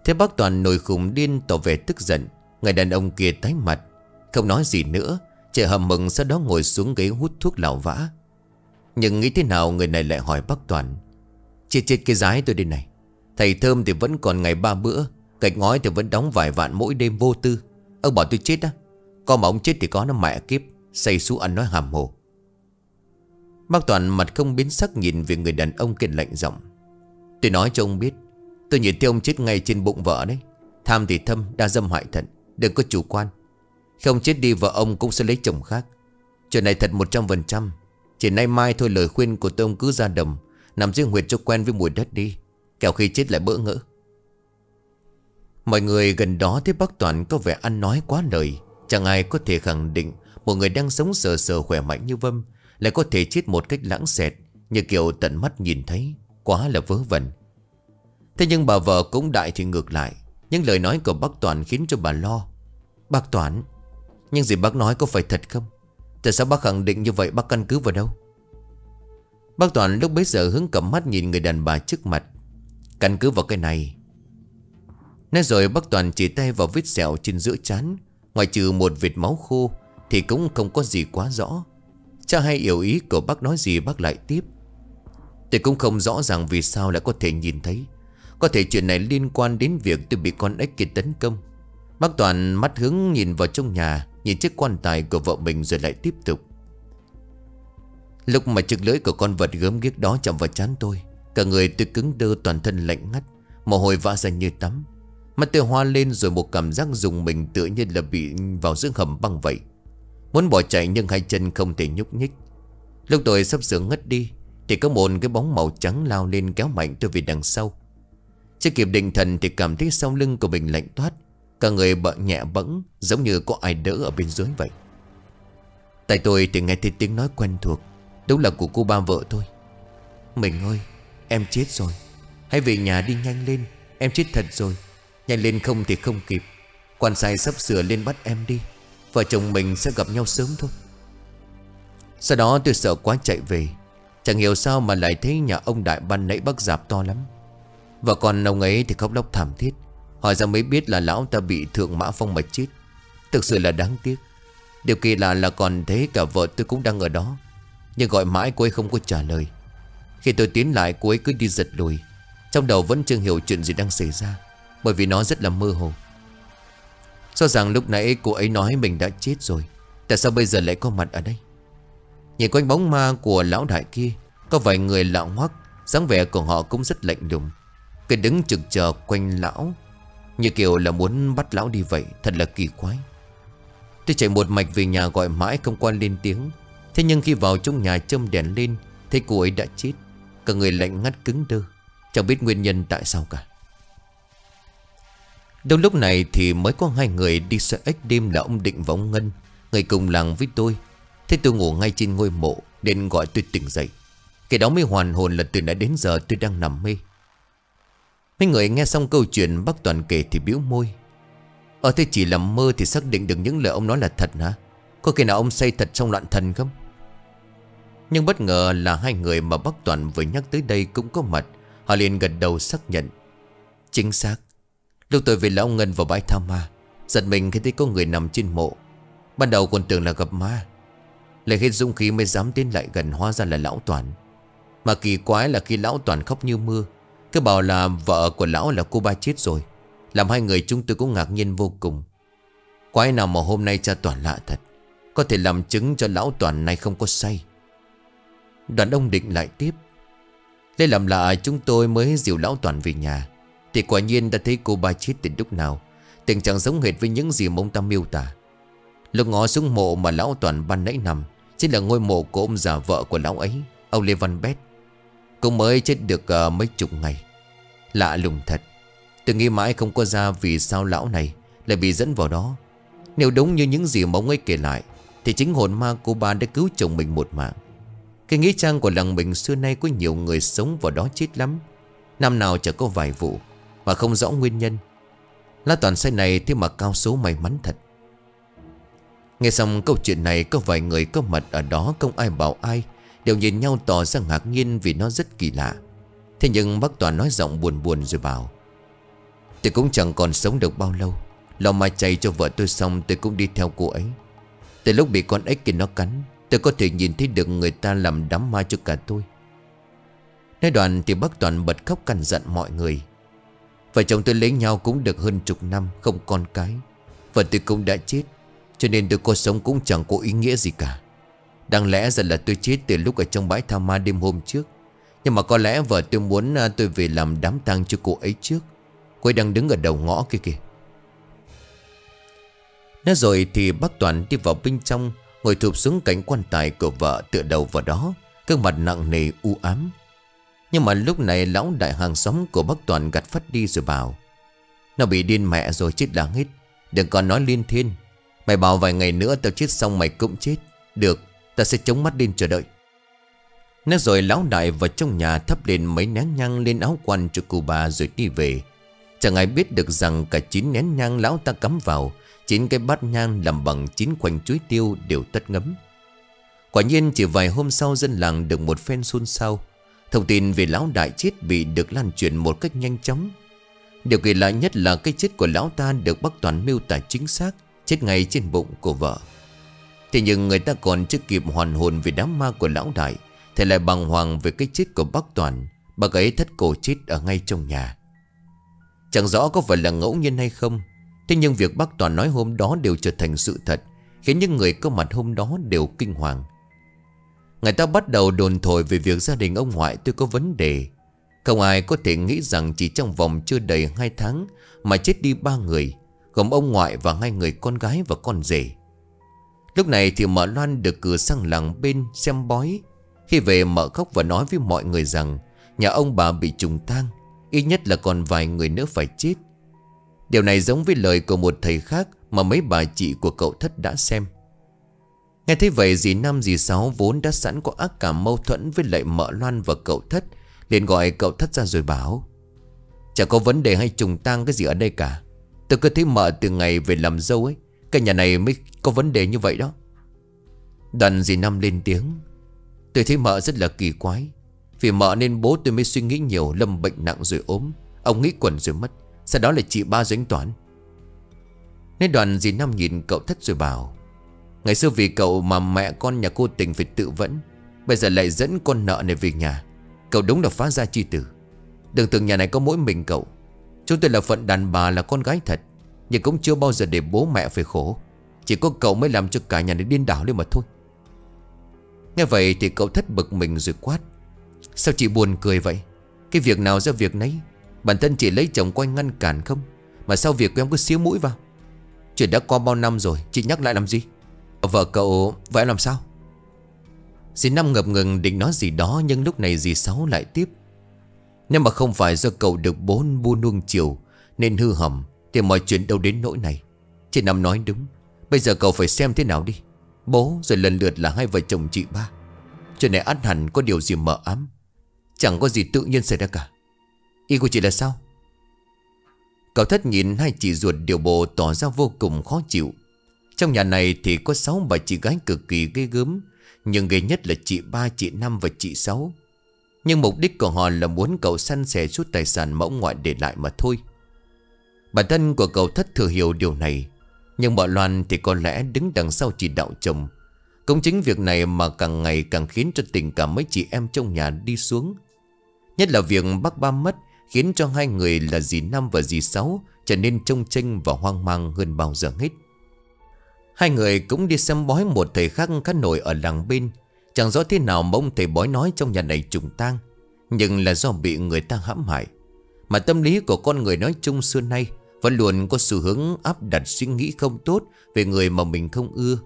Thế bác Toàn nổi khủng điên tỏ vẻ tức giận. Người đàn ông kia tái mặt. Không nói gì nữa. Trẻ hầm mừng sau đó ngồi xuống ghế hút thuốc lào vã. Nhưng nghĩ thế nào người này lại hỏi bác Toàn. Chết chết cái giái tôi đây này. Thầy Thơm thì vẫn còn ngày ba bữa. Gạch ngói thì vẫn đóng vài vạn mỗi đêm vô tư. Ông bảo tôi chết á. Con mà ông chết thì có nó mẹ kiếp. Say xú ăn nói hàm hồ. Bác Toàn mặt không biến sắc nhìn về người đàn ông kia lạnh giọng. Tôi nói cho ông biết, Tôi nhìn thấy ông chết ngay trên bụng vợ đấy. Tham thì thâm, đa dâm hại thận, Đừng có chủ quan. Không chết đi, vợ ông cũng sẽ lấy chồng khác. Chuyện này thật 100% Chỉ nay mai thôi lời khuyên của tôi ông cứ ra đầm Nằm riêng huyệt cho quen với mùi đất đi. Kẻo khi chết lại bỡ ngỡ. Mọi người gần đó thấy bác Toàn có vẻ ăn nói quá lời. Chẳng ai có thể khẳng định Một người đang sống sờ sờ khỏe mạnh như Vâm Lại có thể chết một cách lãng xẹt, Như kiểu tận mắt nhìn thấy. Quá là vớ vẩn. Thế nhưng bà vợ cũng đại thì ngược lại. Những lời nói của bác Toàn khiến cho bà lo. Bác Toàn Nhưng gì bác nói có phải thật không? Tại sao bác khẳng định như vậy? Bác căn cứ vào đâu? Bác Toàn lúc bấy giờ hướng cầm mắt nhìn người đàn bà trước mặt. Căn cứ vào cái này. Nói rồi bác Toàn chỉ tay vào vết sẹo trên giữa chán Ngoài trừ một vệt máu khô Thì cũng không có gì quá rõ. Cha hay hiểu ý của bác nói gì bác lại tiếp. Tôi cũng không rõ ràng vì sao lại có thể nhìn thấy. Có thể chuyện này liên quan đến việc tôi bị con ếch kia tấn công. Bác Toàn mắt hướng nhìn vào trong nhà, Nhìn chiếc quan tài của vợ mình rồi lại tiếp tục. Lúc mà chiếc lưỡi của con vật gớm ghiếc đó chạm vào chán tôi, Cả người tôi cứng đơ, toàn thân lạnh ngắt, Mồ hôi vã ra như tắm. Mắt tôi hoa lên rồi một cảm giác dùng mình tựa như là bị vào giữa hầm băng vậy. Muốn bỏ chạy nhưng hai chân không thể nhúc nhích. Lúc tôi sắp sửa ngất đi thì có một cái bóng màu trắng lao lên kéo mạnh tôi về đằng sau. Chưa kịp định thần thì cảm thấy sau lưng của mình lạnh toát. Cả người bợ nhẹ bẫng, Giống như có ai đỡ ở bên dưới vậy. Tại tôi thì nghe thấy tiếng nói quen thuộc. Đúng là của cô ba vợ tôi. Mình ơi, Em chết rồi. Hãy về nhà đi nhanh lên. Em chết thật rồi. Nhanh lên không thì không kịp. Quan sai sắp sửa lên bắt em đi. Vợ chồng mình sẽ gặp nhau sớm thôi. Sau đó tôi sợ quá chạy về. Chẳng hiểu sao mà lại thấy nhà ông đại ban nãy bắc giạp to lắm. Và còn ông ấy thì khóc lóc thảm thiết. Hỏi ra mới biết là lão ta bị thượng mã phong mà chết. Thực sự là đáng tiếc. Điều kỳ lạ là còn thấy cả vợ tôi cũng đang ở đó. Nhưng gọi mãi cô ấy không có trả lời. Khi tôi tiến lại, cô ấy cứ đi giật lùi. Trong đầu vẫn chưa hiểu chuyện gì đang xảy ra, Bởi vì nó rất là mơ hồ. Rõ ràng lúc nãy cô ấy nói mình đã chết rồi, Tại sao bây giờ lại có mặt ở đây? Nhìn quanh bóng ma của lão đại kia, Có vài người lạ hoắc dáng vẻ của họ cũng rất lạnh lùng. Cứ đứng trực chờ quanh lão, Như kiểu là muốn bắt lão đi vậy, Thật là kỳ quái. Tôi chạy một mạch về nhà gọi mãi không quan lên tiếng. Thế nhưng khi vào trong nhà châm đèn lên, Thấy cô ấy đã chết. Cả người lạnh ngắt cứng đơ, Chẳng biết nguyên nhân tại sao cả. Đâu lúc này thì mới có hai người đi xe ếch đêm là ông Định và ông Ngân, Người cùng làng với tôi. Thế tôi ngủ ngay trên ngôi mộ đến gọi tôi tỉnh dậy. Cái đó mới hoàn hồn là từ nãy đến giờ tôi đang nằm mê. Mấy người nghe xong câu chuyện, bác Toàn kể thì biếu môi. Ở thế chỉ là mơ thì xác định được những lời ông nói là thật hả? Có khi nào ông say thật trong loạn thần không? Nhưng bất ngờ là hai người mà bác Toàn vừa nhắc tới đây cũng có mặt, Họ liền gật đầu xác nhận. Chính xác. Lúc tôi về lão Ngân vào bãi tha ma, Giật mình khi thấy có người nằm trên mộ. Ban đầu còn tưởng là gặp ma Lấy hết dung khí mới dám tiến lại gần Hóa ra là lão Toàn. Mà kỳ quái là khi lão Toàn khóc như mưa, Cứ bảo là vợ của lão là cô ba chết rồi. Làm hai người chúng tôi cũng ngạc nhiên vô cùng. Quái nào mà hôm nay cha Toàn lạ thật, Có thể làm chứng cho lão Toàn này không có say. Đoàn ông định lại tiếp. Lấy làm lạ chúng tôi mới dìu lão Toàn về nhà, Thì quả nhiên đã thấy cô ba chết từ lúc nào. Tình trạng giống hệt với những gì mà ông ta miêu tả. Lúc ngó xuống mộ mà lão Toàn ban nãy nằm Chính là ngôi mộ của ông già vợ của lão ấy Ông Lê Văn Bét. Cũng mới chết được uh, mấy chục ngày. Lạ lùng thật. Tôi nghĩ mãi không có ra vì sao lão này Lại bị dẫn vào đó. Nếu đúng như những gì mà ông ấy kể lại Thì chính hồn ma cô ba đã cứu chồng mình một mạng. Cái nghĩa trang của làng mình xưa nay có nhiều người sống vào đó chết lắm. Năm nào chỉ có vài vụ Mà không rõ nguyên nhân. Lá toàn say này thế mà cao số may mắn thật. Nghe xong câu chuyện này, có vài người có mặt ở đó không ai bảo ai, Đều nhìn nhau tỏ ra ngạc nhiên vì nó rất kỳ lạ. Thế nhưng bác Toàn nói giọng buồn buồn rồi bảo, Tôi cũng chẳng còn sống được bao lâu, Lo mà chạy cho vợ tôi xong tôi cũng đi theo cô ấy. Từ lúc bị con ếch kia nó cắn, Tôi có thể nhìn thấy được người ta làm đám ma cho cả tôi. Nói đoạn thì bác Toàn bật khóc cằn giận mọi người. Vợ chồng tôi lấy nhau cũng được hơn chục năm, Không con cái. Vợ tôi cũng đã chết cho nên tôi có sống cũng chẳng có ý nghĩa gì cả. Đáng lẽ ra là tôi chết từ lúc ở trong bãi tha ma đêm hôm trước. Nhưng mà có lẽ vợ tôi muốn à, tôi về làm đám tang cho cô ấy trước. Cô ấy đang đứng ở đầu ngõ kia kìa. Nói rồi thì bác Toàn đi vào bên trong, Ngồi thụp xuống cánh quan tài của vợ tựa đầu vào đó Cơn mặt nặng nề, u ám. Nhưng mà lúc này lão đại hàng xóm của bác Toàn gặt phát đi rồi bảo, Nó bị điên mẹ rồi, chết đáng hết. Đừng còn nói liên thiên Mày bảo vài ngày nữa tao chết xong mày cũng chết. Được ta sẽ chống mắt lên chờ đợi. Nói rồi lão đại vào trong nhà thắp lên mấy nén nhang lên áo quan cho cô bà rồi đi về. Chẳng ai biết được rằng cả chín nén nhang lão ta cắm vào, Chín cái bát nhang làm bằng chín khoanh chuối tiêu đều tất ngấm. Quả nhiên chỉ vài hôm sau dân làng được một phen xôn xao. Thông tin về lão đại chết bị được lan truyền một cách nhanh chóng. Điều kỳ lạ nhất là cái chết của lão ta được bác Toàn miêu tả chính xác. Chết ngay trên bụng của vợ. Thế nhưng người ta còn chưa kịp hoàn hồn Về đám ma của lão đại, Thì lại bàng hoàng về cái chết của bác Toàn. Bác ấy thất cổ chết ở ngay trong nhà. Chẳng rõ có phải là ngẫu nhiên hay không, Thế nhưng việc bác Toàn nói hôm đó đều trở thành sự thật, Khiến những người có mặt hôm đó đều kinh hoàng. Người ta bắt đầu đồn thổi về việc gia đình ông ngoại tôi có vấn đề. Không ai có thể nghĩ rằng chỉ trong vòng chưa đầy 2 tháng Mà chết đi ba người Gồm ông ngoại và hai người con gái và con rể. Lúc này thì mở loan được cử sang làng bên xem bói. Khi về, mợ khóc và nói với mọi người rằng, Nhà ông bà bị trùng tang, Ít nhất là còn vài người nữa phải chết. Điều này giống với lời của một thầy khác Mà mấy bà chị của cậu thất đã xem. Nghe thấy vậy, dì Năm dì Sáu vốn đã sẵn có ác cảm mâu thuẫn với lại mợ Loan và cậu thất, liền gọi cậu thất ra rồi bảo, Chả có vấn đề hay trùng tang cái gì ở đây cả. Tôi cứ thấy mợ từ ngày về làm dâu ấy, Cái nhà này mới có vấn đề như vậy đó. Đoàn dì Năm lên tiếng. Tôi thấy mợ rất là kỳ quái, Vì mợ nên bố tôi mới suy nghĩ nhiều, Lâm bệnh nặng rồi ốm. Ông nghĩ quẩn rồi mất, Sau đó là chị ba doanh toán. Nên đoàn dì Năm nhìn cậu thất rồi bảo, Ngày xưa vì cậu mà mẹ con nhà cô tình phải tự vẫn, Bây giờ lại dẫn con nợ này về nhà. Cậu đúng là phá ra chi tử. Đừng tưởng nhà này có mỗi mình cậu. Chúng tôi là phận đàn bà, là con gái thật. Nhưng cũng chưa bao giờ để bố mẹ phải khổ. Chỉ có cậu mới làm cho cả nhà này điên đảo lên mà thôi. Nghe vậy thì cậu thất bực mình rồi quát. Sao chị buồn cười vậy? Cái việc nào ra việc nấy? Bản thân chị lấy chồng quanh ngăn cản không? Mà sao việc của em cứ xíu mũi vào? Chuyện đã qua bao năm rồi, Chị nhắc lại làm gì? Vợ cậu Vậy làm sao? Dì Năm ngập ngừng định nói gì đó Nhưng lúc này dì Sáu lại tiếp. Nếu mà không phải do cậu được bố bu nuông chiều Nên hư hỏng Thì mọi chuyện đâu đến nỗi này. Chị Năm nói đúng. Bây giờ cậu phải xem thế nào đi. Bố rồi lần lượt là hai vợ chồng chị ba. Chuyện này át hẳn có điều gì mờ ám. Chẳng có gì tự nhiên xảy ra cả. Ý của chị là sao? Cậu thất nhìn hai chị ruột điều bộ tỏ ra vô cùng khó chịu. Trong nhà này thì có sáu bà chị gái cực kỳ ghê gớm Nhưng ghê nhất là chị ba, chị năm và chị sáu. Nhưng mục đích của họ là muốn cậu săn sẻ chút tài sản mẫu ngoại để lại mà thôi. Bản thân của cậu thất thừa hiểu điều này, nhưng bọn Loan thì có lẽ đứng đằng sau chỉ đạo chồng. Cũng chính việc này mà càng ngày càng khiến cho tình cảm mấy chị em trong nhà đi xuống. Nhất là việc bác ba mất Khiến cho hai người là dì Năm và dì Sáu Trở nên trông tranh và hoang mang hơn bao giờ hết. Hai người cũng đi xem bói một thầy khác khá nổi ở làng bên. Chẳng rõ thế nào mà ông thầy bói nói trong nhà này trùng tang, Nhưng là do bị người ta hãm hại. Mà tâm lý của con người nói chung xưa nay vẫn luôn có xu hướng áp đặt suy nghĩ không tốt Về người mà mình không ưa,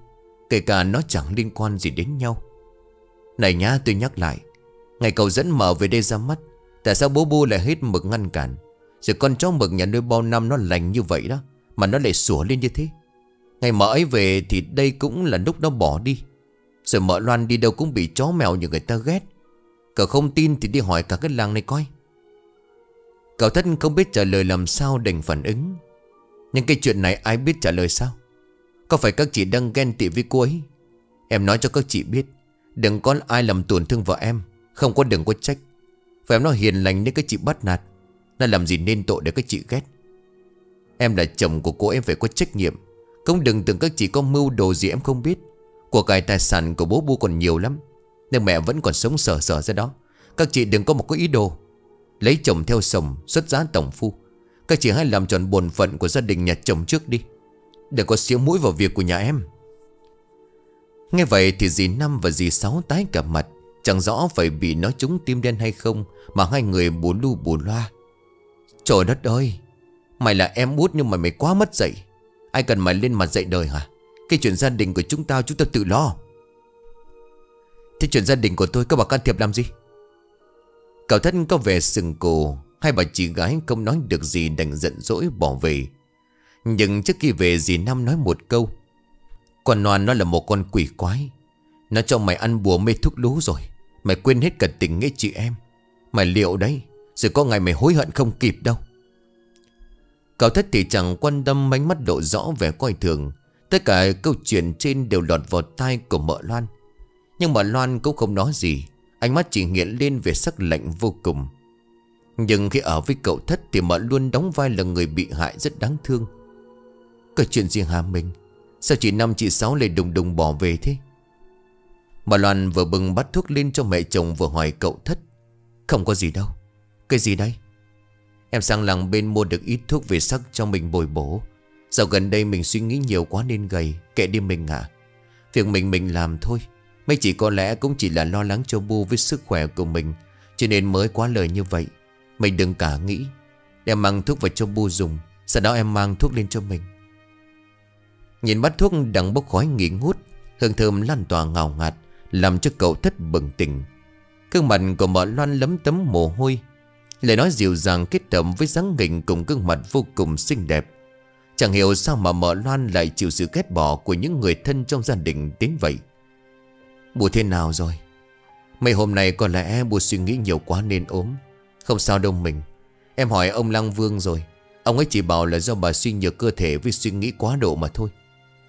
Kể cả nó chẳng liên quan gì đến nhau. Này nhá, tôi nhắc lại, Ngày cậu dẫn mở về đây ra mắt, Tại sao bố bu lại hết mực ngăn cản? Rồi con chó mực nhà nuôi bao năm nó lành như vậy đó, Mà nó lại sủa lên như thế? Ngày mở ấy về thì đây cũng là lúc nó bỏ đi. Rồi mợ loan đi đâu cũng bị chó mèo như người ta ghét. Cậu không tin thì đi hỏi cả cái làng này coi. Cậu thất không biết trả lời làm sao đành phản ứng. Nhưng cái chuyện này ai biết trả lời sao? Có phải các chị đang ghen tị với cô ấy? Em nói cho các chị biết, Đừng có ai làm tổn thương vợ em. Không có, đừng có trách. Và em nói hiền lành nên các chị bắt nạt. Nó làm gì nên tội để các chị ghét? Em là chồng của cô, em phải có trách nhiệm. Không đừng tưởng các chị có mưu đồ gì em không biết. Của cải tài sản của bố bu còn nhiều lắm, Nhưng mẹ vẫn còn sống sờ sờ ra đó. Các chị đừng có một cái ý đồ. Lấy chồng theo sồng xuất giá tổng phu. Các chị hãy làm tròn bổn phận của gia đình nhà chồng trước đi Đừng có xíu mũi vào việc của nhà em. Nghe vậy thì dì Năm và dì Sáu tái cả mặt. Chẳng rõ phải bị nói trúng tim đen hay không Mà hai người bù lu bù loa. Trời đất ơi, Mày là em út nhưng mà mày quá mất dạy. Ai cần mày lên mặt dạy đời hả? Cái chuyện gia đình của chúng ta chúng ta tự lo. Thế chuyện gia đình của tôi, các bà can thiệp làm gì? Cậu thân có vẻ sừng cổ Hai bà chị gái không nói được gì đành giận dỗi bỏ về. Nhưng trước khi về, dì Năm nói một câu. Con Noan nó là một con quỷ quái. Nó cho mày ăn bùa mê thuốc lú rồi. Mày quên hết cả tình nghĩa chị em. Mày liệu đấy, Rồi có ngày mày hối hận không kịp đâu. Cậu thất thì chẳng quan tâm, ánh mắt độ rõ vẻ coi thường. Tất cả câu chuyện trên đều lọt vào tai của mợ Loan. Nhưng mợ Loan cũng không nói gì. Ánh mắt chỉ nghiện lên về sắc lạnh vô cùng. Nhưng khi ở với cậu thất Thì mợ luôn đóng vai là người bị hại rất đáng thương. Có chuyện riêng hả mình? Sao chị năm, chị sáu lại đùng đùng bỏ về thế? Bà Loan vừa bừng bắt thuốc lên cho mẹ chồng vừa hỏi cậu thất. Không có gì đâu. Cái gì đây? Em sang làng bên mua được ít thuốc về sắc cho mình bồi bổ. Dạo gần đây mình suy nghĩ nhiều quá nên gầy, Kệ đi mình à Việc mình mình làm thôi Mấy chị có lẽ cũng chỉ là lo lắng cho Bu với sức khỏe của mình, Cho nên mới quá lời như vậy. Mình đừng cả nghĩ, Em mang thuốc vào cho Bu dùng, Sau đó em mang thuốc lên cho mình. Nhìn bát thuốc đang bốc khói nghỉ ngút, Hương thơm lan tỏa ngào ngạt, Làm cho cậu thất bừng tỉnh. Cương mặt của mợ loan lấm tấm mồ hôi, Lời nói dịu dàng kết hợp với dáng nghỉnh cùng gương mặt vô cùng xinh đẹp. Chẳng hiểu sao mà mợ loan lại chịu sự ghét bỏ của những người thân trong gia đình đến vậy. Bùa thế nào rồi? Mấy hôm nay có lẽ bùa suy nghĩ nhiều quá nên ốm. Không sao đâu mình. Em hỏi ông Lăng Vương rồi. Ông ấy chỉ bảo là do bà suy nhược cơ thể vì suy nghĩ quá độ mà thôi.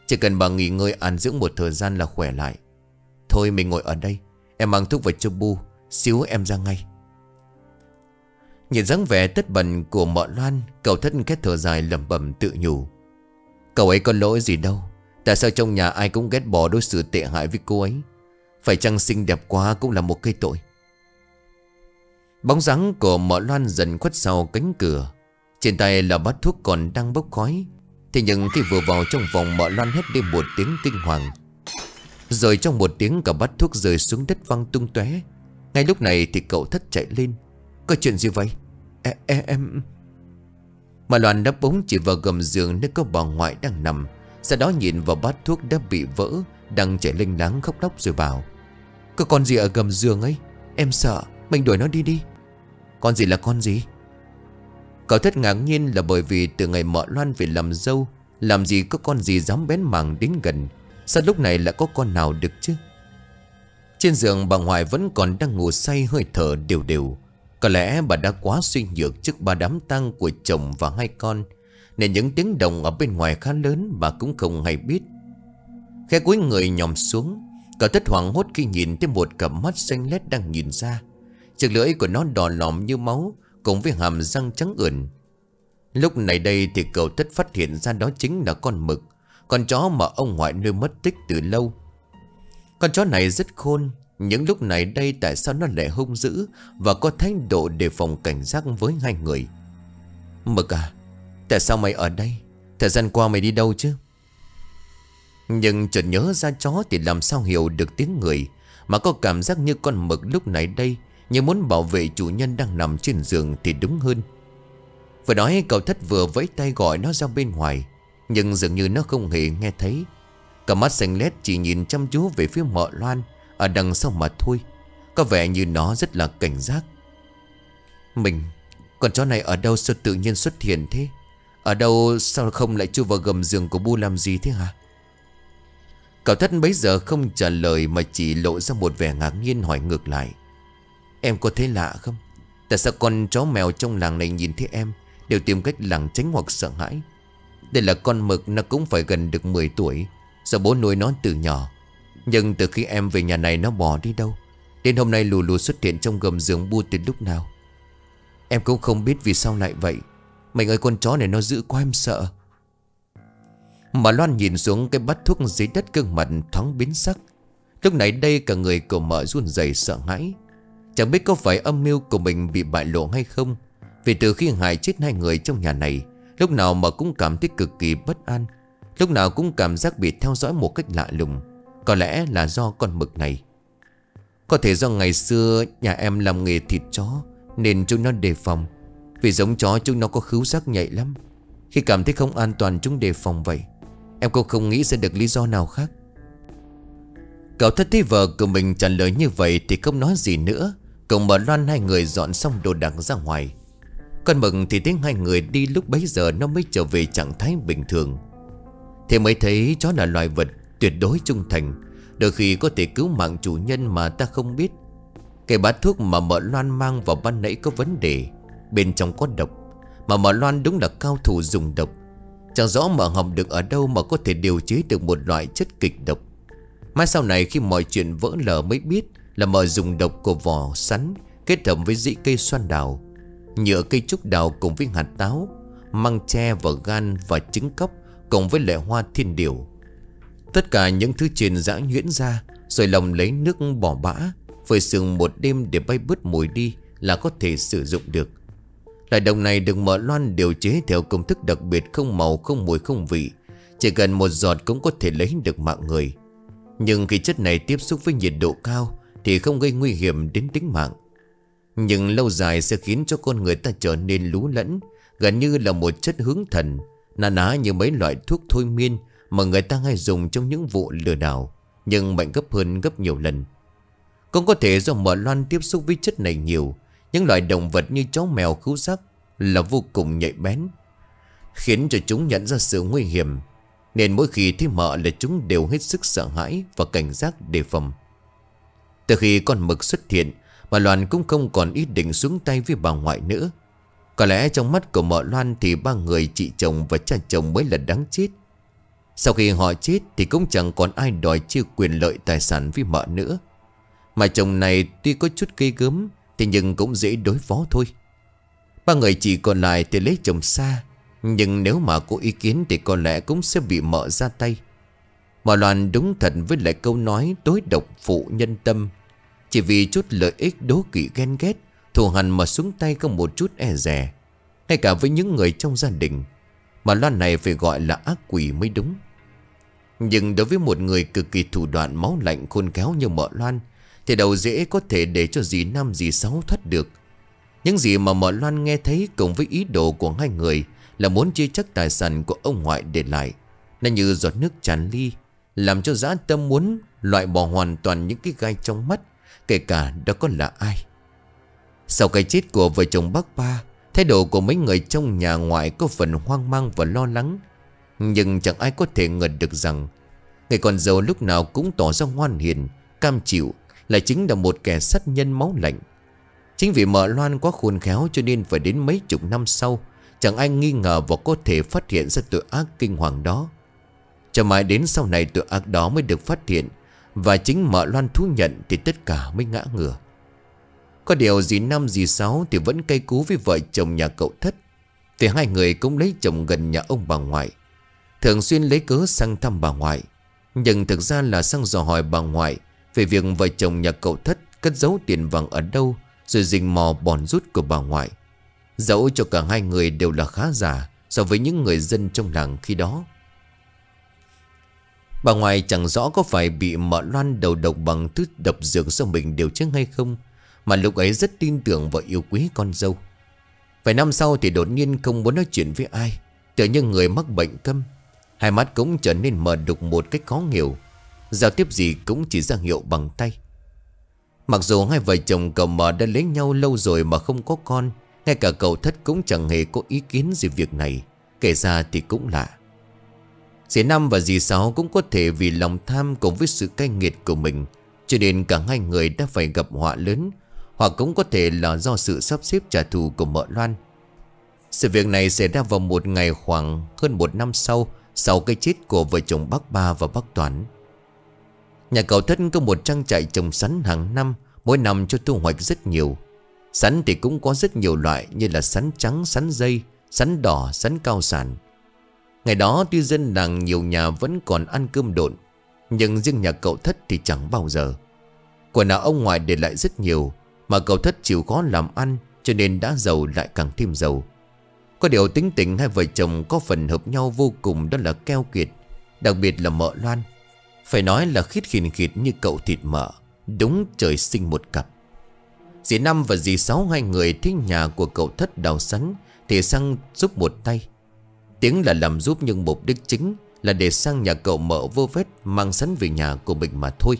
Chỉ cần bà nghỉ ngơi ăn dưỡng một thời gian là khỏe lại. Thôi mình ngồi ở đây. Em mang thuốc vào cho bu Xíu em ra ngay. Nhìn dáng vẻ tất bần của mọ loan, Cậu thất kết thở dài lầm bầm tự nhủ. Cậu ấy có lỗi gì đâu, Tại sao trong nhà ai cũng ghét bỏ đối xử tệ hại với cô ấy? Phải chăng xinh đẹp quá cũng là một cây tội? Bóng dáng của mọ loan dần khuất sau cánh cửa. Trên tay là bát thuốc còn đang bốc khói. Thế nhưng khi vừa vào trong vòng mọ loan hét lên một tiếng kinh hoàng. Rồi trong một tiếng, cả bát thuốc rơi xuống đất văng tung tóe. Ngay lúc này thì cậu thất chạy lên. Có chuyện gì vậy? Em, em. Mà Loan đắp bóng chỉ vào gầm giường nơi có bà ngoại đang nằm. Sau đó nhìn vào bát thuốc đã bị vỡ Đang chảy linh láng khóc lóc rồi bảo Có con gì ở gầm giường ấy? Em sợ Mình đuổi nó đi đi. Con gì là con gì? Cậu thất ngạc nhiên là bởi vì từ ngày mợ Loan về làm dâu Làm gì có con gì dám bén màng đến gần. Sao lúc này lại có con nào được chứ? Trên giường bà ngoại vẫn còn đang ngủ say hơi thở đều đều có lẽ bà đã quá suy nhược trước ba đám tang của chồng và hai con, Nên những tiếng động ở bên ngoài khá lớn bà cũng không hay biết. Khe cuối người nhòm xuống Cậu thất hoảng hốt khi nhìn thấy một cặp mắt xanh lét đang nhìn ra. Chiếc lưỡi của nó đỏ lòm như máu, Cùng với hàm răng trắng ửn. Lúc này đây thì cậu thất phát hiện ra đó chính là con mực, Con chó mà ông ngoại nuôi mất tích từ lâu. Con chó này rất khôn những lúc này đây tại sao nó lại hung dữ Và có thái độ đề phòng cảnh giác với hai người? Mực à Tại sao mày ở đây? Thời gian qua mày đi đâu chứ? Nhưng chợt nhớ ra chó Thì làm sao hiểu được tiếng người, Mà có cảm giác như con mực lúc này đây Như muốn bảo vệ chủ nhân đang nằm trên giường Thì đúng hơn. Vừa nói, cậu thất vừa vẫy tay gọi nó ra bên ngoài, Nhưng dường như nó không hề nghe thấy. Cả mắt xanh lét chỉ nhìn chăm chú về phía mợ loan ở đằng sau mà thôi. Có vẻ như nó rất là cảnh giác. Mình, Con chó này ở đâu sao tự nhiên xuất hiện thế? Ở đâu sao không lại chui vào gầm giường của bu làm gì thế hả? Cậu thất bấy giờ không trả lời Mà chỉ lộ ra một vẻ ngạc nhiên hỏi ngược lại. Em có thấy lạ không? Tại sao con chó mèo trong làng này nhìn thấy em Đều tìm cách làng tránh hoặc sợ hãi? Đây là con mực, nó cũng phải gần được 10 tuổi. Do bố nuôi nó từ nhỏ nhưng từ khi em về nhà này nó bỏ đi đâu? Đến hôm nay lù lù xuất hiện trong gầm giường bu từ lúc nào? Em cũng không biết vì sao lại vậy. Mày ơi, con chó này nó giữ quá, em sợ. Mà Loan nhìn xuống cái bát thuốc dưới đất gương mặt thoáng biến sắc. Lúc này đây cả người của mợ run rẩy sợ hãi. Chẳng biết có phải âm mưu của mình bị bại lộ hay không. Vì từ khi Hải chết hai người trong nhà này, Lúc nào mà cũng cảm thấy cực kỳ bất an. Lúc nào cũng cảm giác bị theo dõi một cách lạ lùng có lẽ là do con mực này. Có thể do ngày xưa nhà em làm nghề thịt chó, Nên chúng nó đề phòng. Vì giống chó, chúng nó có khứu giác nhạy lắm. Khi cảm thấy không an toàn, chúng đề phòng vậy. Em cũng không nghĩ sẽ được lý do nào khác. Cậu thất thấy vợ của mình trả lời như vậy Thì không nói gì nữa. Cùng mở loan hai người dọn xong đồ đạc ra ngoài. Con mừng thì tiếng hai người đi lúc bấy giờ Nó mới trở về trạng thái bình thường. Thì mới thấy chó là loài vật tuyệt đối trung thành. Đôi khi có thể cứu mạng chủ nhân mà ta không biết. Cái bát thuốc mà mợ Loan mang vào ban nãy có vấn đề. Bên trong có độc, Mà mợ Loan đúng là cao thủ dùng độc. Chẳng rõ mợ học được ở đâu mà có thể điều chế được một loại chất kịch độc. Mai sau này khi mọi chuyện vỡ lở mới biết Là mợ dùng độc của vỏ sắn Kết hợp với dĩ cây xoan đào, Nhựa cây trúc đào cùng với hạt táo, Măng tre và gan và trứng cốc Cùng với lệ hoa thiên điều Tất cả những thứ trên dã nhuyễn ra, Rồi lòng lấy nước bỏ bã, Phơi sương một đêm để bay bớt mùi đi Là có thể sử dụng được. Loại đồng này được mở loan điều chế Theo công thức đặc biệt không màu, không mùi, không vị. Chỉ cần một giọt cũng có thể lấy được mạng người. Nhưng khi chất này tiếp xúc với nhiệt độ cao Thì không gây nguy hiểm đến tính mạng. Nhưng lâu dài sẽ khiến cho con người ta trở nên lú lẫn, Gần như là một chất hướng thần Nà ná như mấy loại thuốc thôi miên mà người ta hay dùng trong những vụ lừa đảo, Nhưng mạnh gấp hơn gấp nhiều lần. Cũng có thể do mở loan tiếp xúc với chất này nhiều, Những loài động vật như chó mèo, khứu sắc Là vô cùng nhạy bén, Khiến cho chúng nhận ra sự nguy hiểm, Nên mỗi khi thấy mợ là chúng đều hết sức sợ hãi Và cảnh giác đề phòng. Từ khi con mực xuất hiện, Bà Loan cũng không còn ý định xuống tay với bà ngoại nữa. Có lẽ trong mắt của mợ Loan Thì ba người chị chồng và cha chồng mới là đáng chết. Sau khi họ chết Thì cũng chẳng còn ai đòi chia quyền lợi tài sản với mợ nữa. Mà chồng này tuy có chút gây gớm Thì nhưng cũng dễ đối phó thôi. Ba người chị còn lại thì lấy chồng xa, Nhưng nếu mà có ý kiến Thì có lẽ cũng sẽ bị mợ ra tay. Mà Loan đúng thật với lại câu nói Tối độc phụ nhân tâm. Chỉ vì chút lợi ích đố kỵ ghen ghét, Thù hằn mà xuống tay có một chút e rè Ngay cả với những người trong gia đình mà Loan này phải gọi là ác quỷ mới đúng. Nhưng đối với một người cực kỳ thủ đoạn máu lạnh khôn khéo như mợ Loan, Thì đầu dễ có thể để cho dì Năm dì Sáu thoát được. Những gì mà mợ Loan nghe thấy cùng với ý đồ của hai người Là muốn chia chắc tài sản của ông ngoại để lại, Nó như giọt nước tràn ly, Làm cho dã tâm muốn loại bỏ hoàn toàn những cái gai trong mắt, Kể cả đó có là ai. Sau cái chết của vợ chồng bác ba Thái độ của mấy người trong nhà ngoại Có phần hoang mang và lo lắng. Nhưng chẳng ai có thể ngờ được rằng, Người con dâu lúc nào cũng tỏ ra ngoan hiền, Cam chịu Là chính là một kẻ sát nhân máu lạnh. Chính vì mợ Loan quá khôn khéo Cho nên phải đến mấy chục năm sau, Chẳng ai nghi ngờ và có thể phát hiện ra tội ác kinh hoàng đó. Cho mãi đến sau này tội ác đó mới được phát hiện, và chính mợ Loan thú nhận Thì tất cả mới ngã ngửa. Có điều gì năm gì sáu Thì vẫn cay cú với vợ chồng nhà cậu thất. Thì hai người cũng lấy chồng gần nhà ông bà ngoại. Thường xuyên lấy cớ sang thăm bà ngoại. Nhưng thực ra là sang dò hỏi bà ngoại Về việc vợ chồng nhà cậu thất Cất giấu tiền vàng ở đâu Rồi rình mò bòn rút của bà ngoại. Dẫu cho cả hai người đều là khá giả So với những người dân trong làng khi đó. Bà ngoại chẳng rõ có phải bị mợ loan đầu độc bằng thứ đập dược do mình điều chứng hay không. Mà lúc ấy rất tin tưởng và yêu quý con dâu. Vài năm sau thì đột nhiên không muốn nói chuyện với ai. Tự như người mắc bệnh câm Hai mắt cũng trở nên mờ đục một cách khó hiểu. Giao tiếp gì cũng chỉ ra hiệu bằng tay. Mặc dù hai vợ chồng cậu mờ đã lấy nhau lâu rồi mà không có con, Ngay cả cậu thất cũng chẳng hề có ý kiến gì việc này. Kể ra thì cũng lạ. Dì Năm và dì Sáu cũng có thể vì lòng tham cùng với sự cay nghiệt của mình, Cho nên cả hai người đã phải gặp họa lớn hoặc cũng có thể là do sự sắp xếp trả thù của mợ Loan. Sự việc này xảy ra vào một ngày khoảng hơn một năm sau Sau cái chết của vợ chồng bác Ba và bác Toán. Nhà cậu thất có một trang trại trồng sắn hàng năm Mỗi năm cho thu hoạch rất nhiều. Sắn thì cũng có rất nhiều loại như là sắn trắng, sắn dây, sắn đỏ, sắn cao sản. Ngày đó tuy dân làng nhiều nhà vẫn còn ăn cơm độn Nhưng riêng nhà cậu thất thì chẳng bao giờ. Quần áo ông ngoại để lại rất nhiều mà cậu thất chịu khó làm ăn, Cho nên đã giàu lại càng thêm giàu. Có điều tính tình hai vợ chồng có phần hợp nhau vô cùng đó là keo kiệt, Đặc biệt là mợ loan. Phải nói là khít khìn khịt như cậu thịt mỡ, Đúng trời sinh một cặp. Dì Năm và dì Sáu, hai người thích nhà của cậu thất đào sắn, Thì sang giúp một tay. Tiếng là làm giúp nhưng mục đích chính Là để sang nhà cậu mợ vô vết, Mang sắn về nhà của mình mà thôi.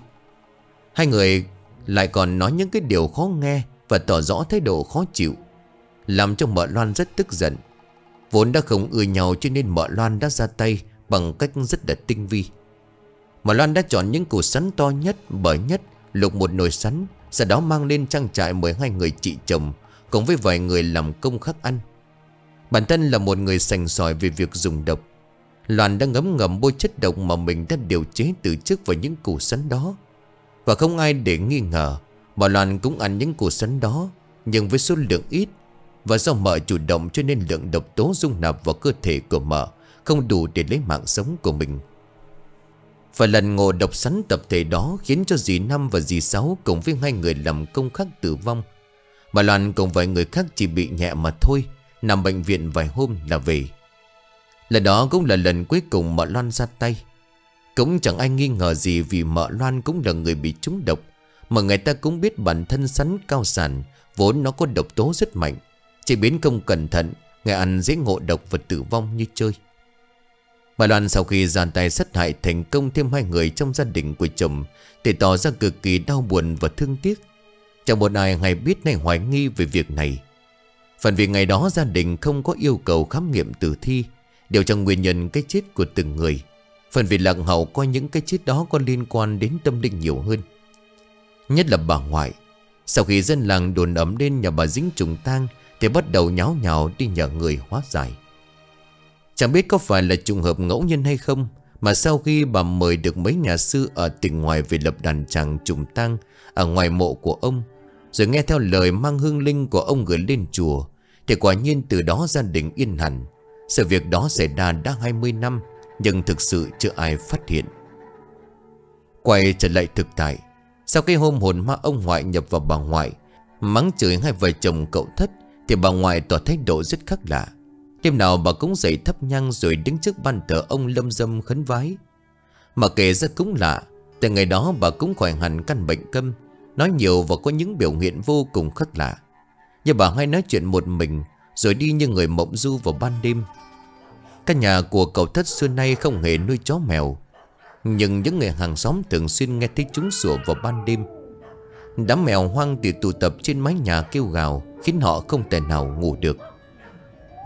Hai người lại còn nói những cái điều khó nghe Và tỏ rõ thái độ khó chịu. Làm cho mợ Loan rất tức giận. Vốn đã không ưa nhau cho nên mợ Loan đã ra tay Bằng cách rất là tinh vi. Mợ Loan đã chọn những củ sắn to nhất, Bở nhất Lục một nồi sắn, Sau đó mang lên trang trại mời hai người chị chồng, Cùng với vài người làm công khắc ăn. Bản thân là một người sành sỏi về việc dùng độc. Loan đã ngấm ngầm bôi chất độc mà mình đã điều chế từ trước vào những củ sắn đó. Và không ai để nghi ngờ, Bà Loan cũng ăn những củ sắn đó, Nhưng với số lượng ít. Và do mợ chủ động cho nên lượng độc tố dung nạp vào cơ thể của mợ Không đủ để lấy mạng sống của mình. Và lần ngộ độc sắn tập thể đó Khiến cho dì Năm và dì Sáu Cùng với hai người làm công khắc tử vong. Bà Loan cùng vài người khác chỉ bị nhẹ mà thôi, Nằm bệnh viện vài hôm là về. Lần đó cũng là lần cuối cùng mợ Loan ra tay. Cũng chẳng ai nghi ngờ gì Vì mợ Loan cũng là người bị trúng độc. Mà người ta cũng biết bản thân sắn cao sản Vốn nó có độc tố rất mạnh. Chỉ biến không cẩn thận, Người ăn dễ ngộ độc và tử vong như chơi. Bà Loan sau khi giàn tay sát hại thành công thêm hai người trong gia đình của chồng, Thì tỏ ra cực kỳ đau buồn và thương tiếc. Chẳng một ai hay biết này hoài nghi về việc này. Phần vì ngày đó gia đình không có yêu cầu khám nghiệm tử thi Đều trong nguyên nhân cái chết của từng người. Phần vì lạc hậu coi những cái chết đó có liên quan đến tâm linh nhiều hơn. Nhất là bà ngoại, Sau khi dân làng đồn ấm lên nhà bà dính trùng tang Thì bắt đầu nháo nhào đi nhờ người hóa giải. Chẳng biết có phải là trùng hợp ngẫu nhiên hay không, Mà sau khi bà mời được mấy nhà sư ở tỉnh ngoài về lập đàn tràng trùng tang Ở ngoài mộ của ông, Rồi nghe theo lời mang hương linh của ông gửi lên chùa, Thì quả nhiên từ đó gia đình yên hẳn. Sự việc đó xảy ra đã 20 năm nhưng thực sự chưa ai phát hiện. Quay trở lại thực tại, Sau cái hôm hồn ma ông ngoại nhập vào bà ngoại, Mắng chửi hai vợ chồng cậu thất, Thì bà ngoại tỏ thái độ rất khác lạ. Đêm nào bà cũng dậy thấp nhang rồi đứng trước ban thờ ông lâm dâm khấn vái. Mà kể ra cũng lạ, Từ ngày đó bà cũng khỏi hẳn căn bệnh câm, Nói nhiều và có những biểu hiện vô cùng khác lạ. Nhưng bà hay nói chuyện một mình, Rồi đi như người mộng du vào ban đêm. Căn nhà của cậu thất xưa nay không hề nuôi chó mèo. Nhưng những người hàng xóm thường xuyên nghe thấy chúng sủa vào ban đêm. Đám mèo hoang thì tụ tập trên mái nhà kêu gào, Khiến họ không thể nào ngủ được.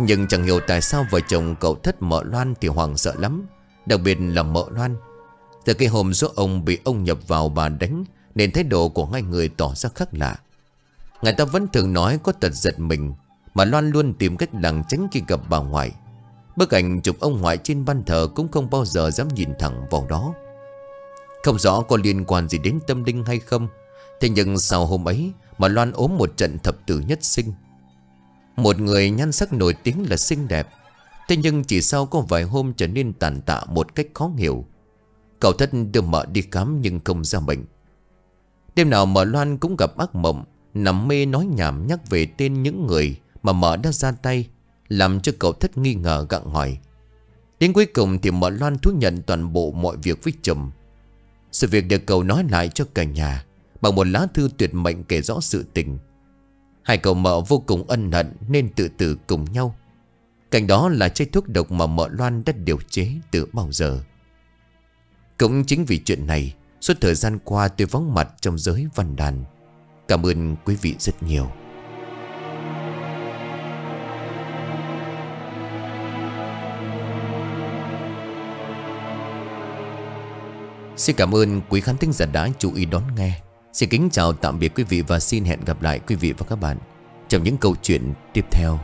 Nhưng chẳng hiểu tại sao vợ chồng cậu thất mợ loan thì hoàng sợ lắm, Đặc biệt là mợ loan. Từ cái hôm số ông bị ông nhập vào bà đánh, Nên thái độ của hai người tỏ ra khác lạ. Người ta vẫn thường nói có tật giật mình, Mà Loan luôn tìm cách lảng tránh khi gặp bà ngoại. Bức ảnh chụp ông ngoại trên ban thờ Cũng không bao giờ dám nhìn thẳng vào đó. Không rõ có liên quan gì đến tâm linh hay không. Thế nhưng sau hôm ấy Mà Loan ốm một trận thập tử nhất sinh. Một người nhan sắc nổi tiếng là xinh đẹp. Thế nhưng chỉ sau có vài hôm trở nên tàn tạ một cách khó hiểu. Cậu thất đưa mợ đi khám nhưng không ra bệnh. Đêm nào mợ Loan cũng gặp ác mộng, Nằm mê nói nhảm nhắc về tên những người Mà mợ đã ra tay. Làm cho cậu thất nghi ngờ gặng hỏi. Đến cuối cùng thì mợ Loan thú nhận toàn bộ mọi việc với chồng. Sự việc được cậu nói lại cho cả nhà, Bằng một lá thư tuyệt mệnh kể rõ sự tình. Hai cậu mợ vô cùng ân hận Nên tự tử cùng nhau. Cạnh đó là chai thuốc độc mà mợ Loan đã điều chế từ bao giờ. Cũng chính vì chuyện này, Suốt thời gian qua tôi vắng mặt trong giới văn đàn. Cảm ơn quý vị rất nhiều. Xin cảm ơn quý khán thính giả đã chú ý đón nghe. Xin kính chào tạm biệt quý vị và xin hẹn gặp lại quý vị và các bạn Trong những câu chuyện tiếp theo.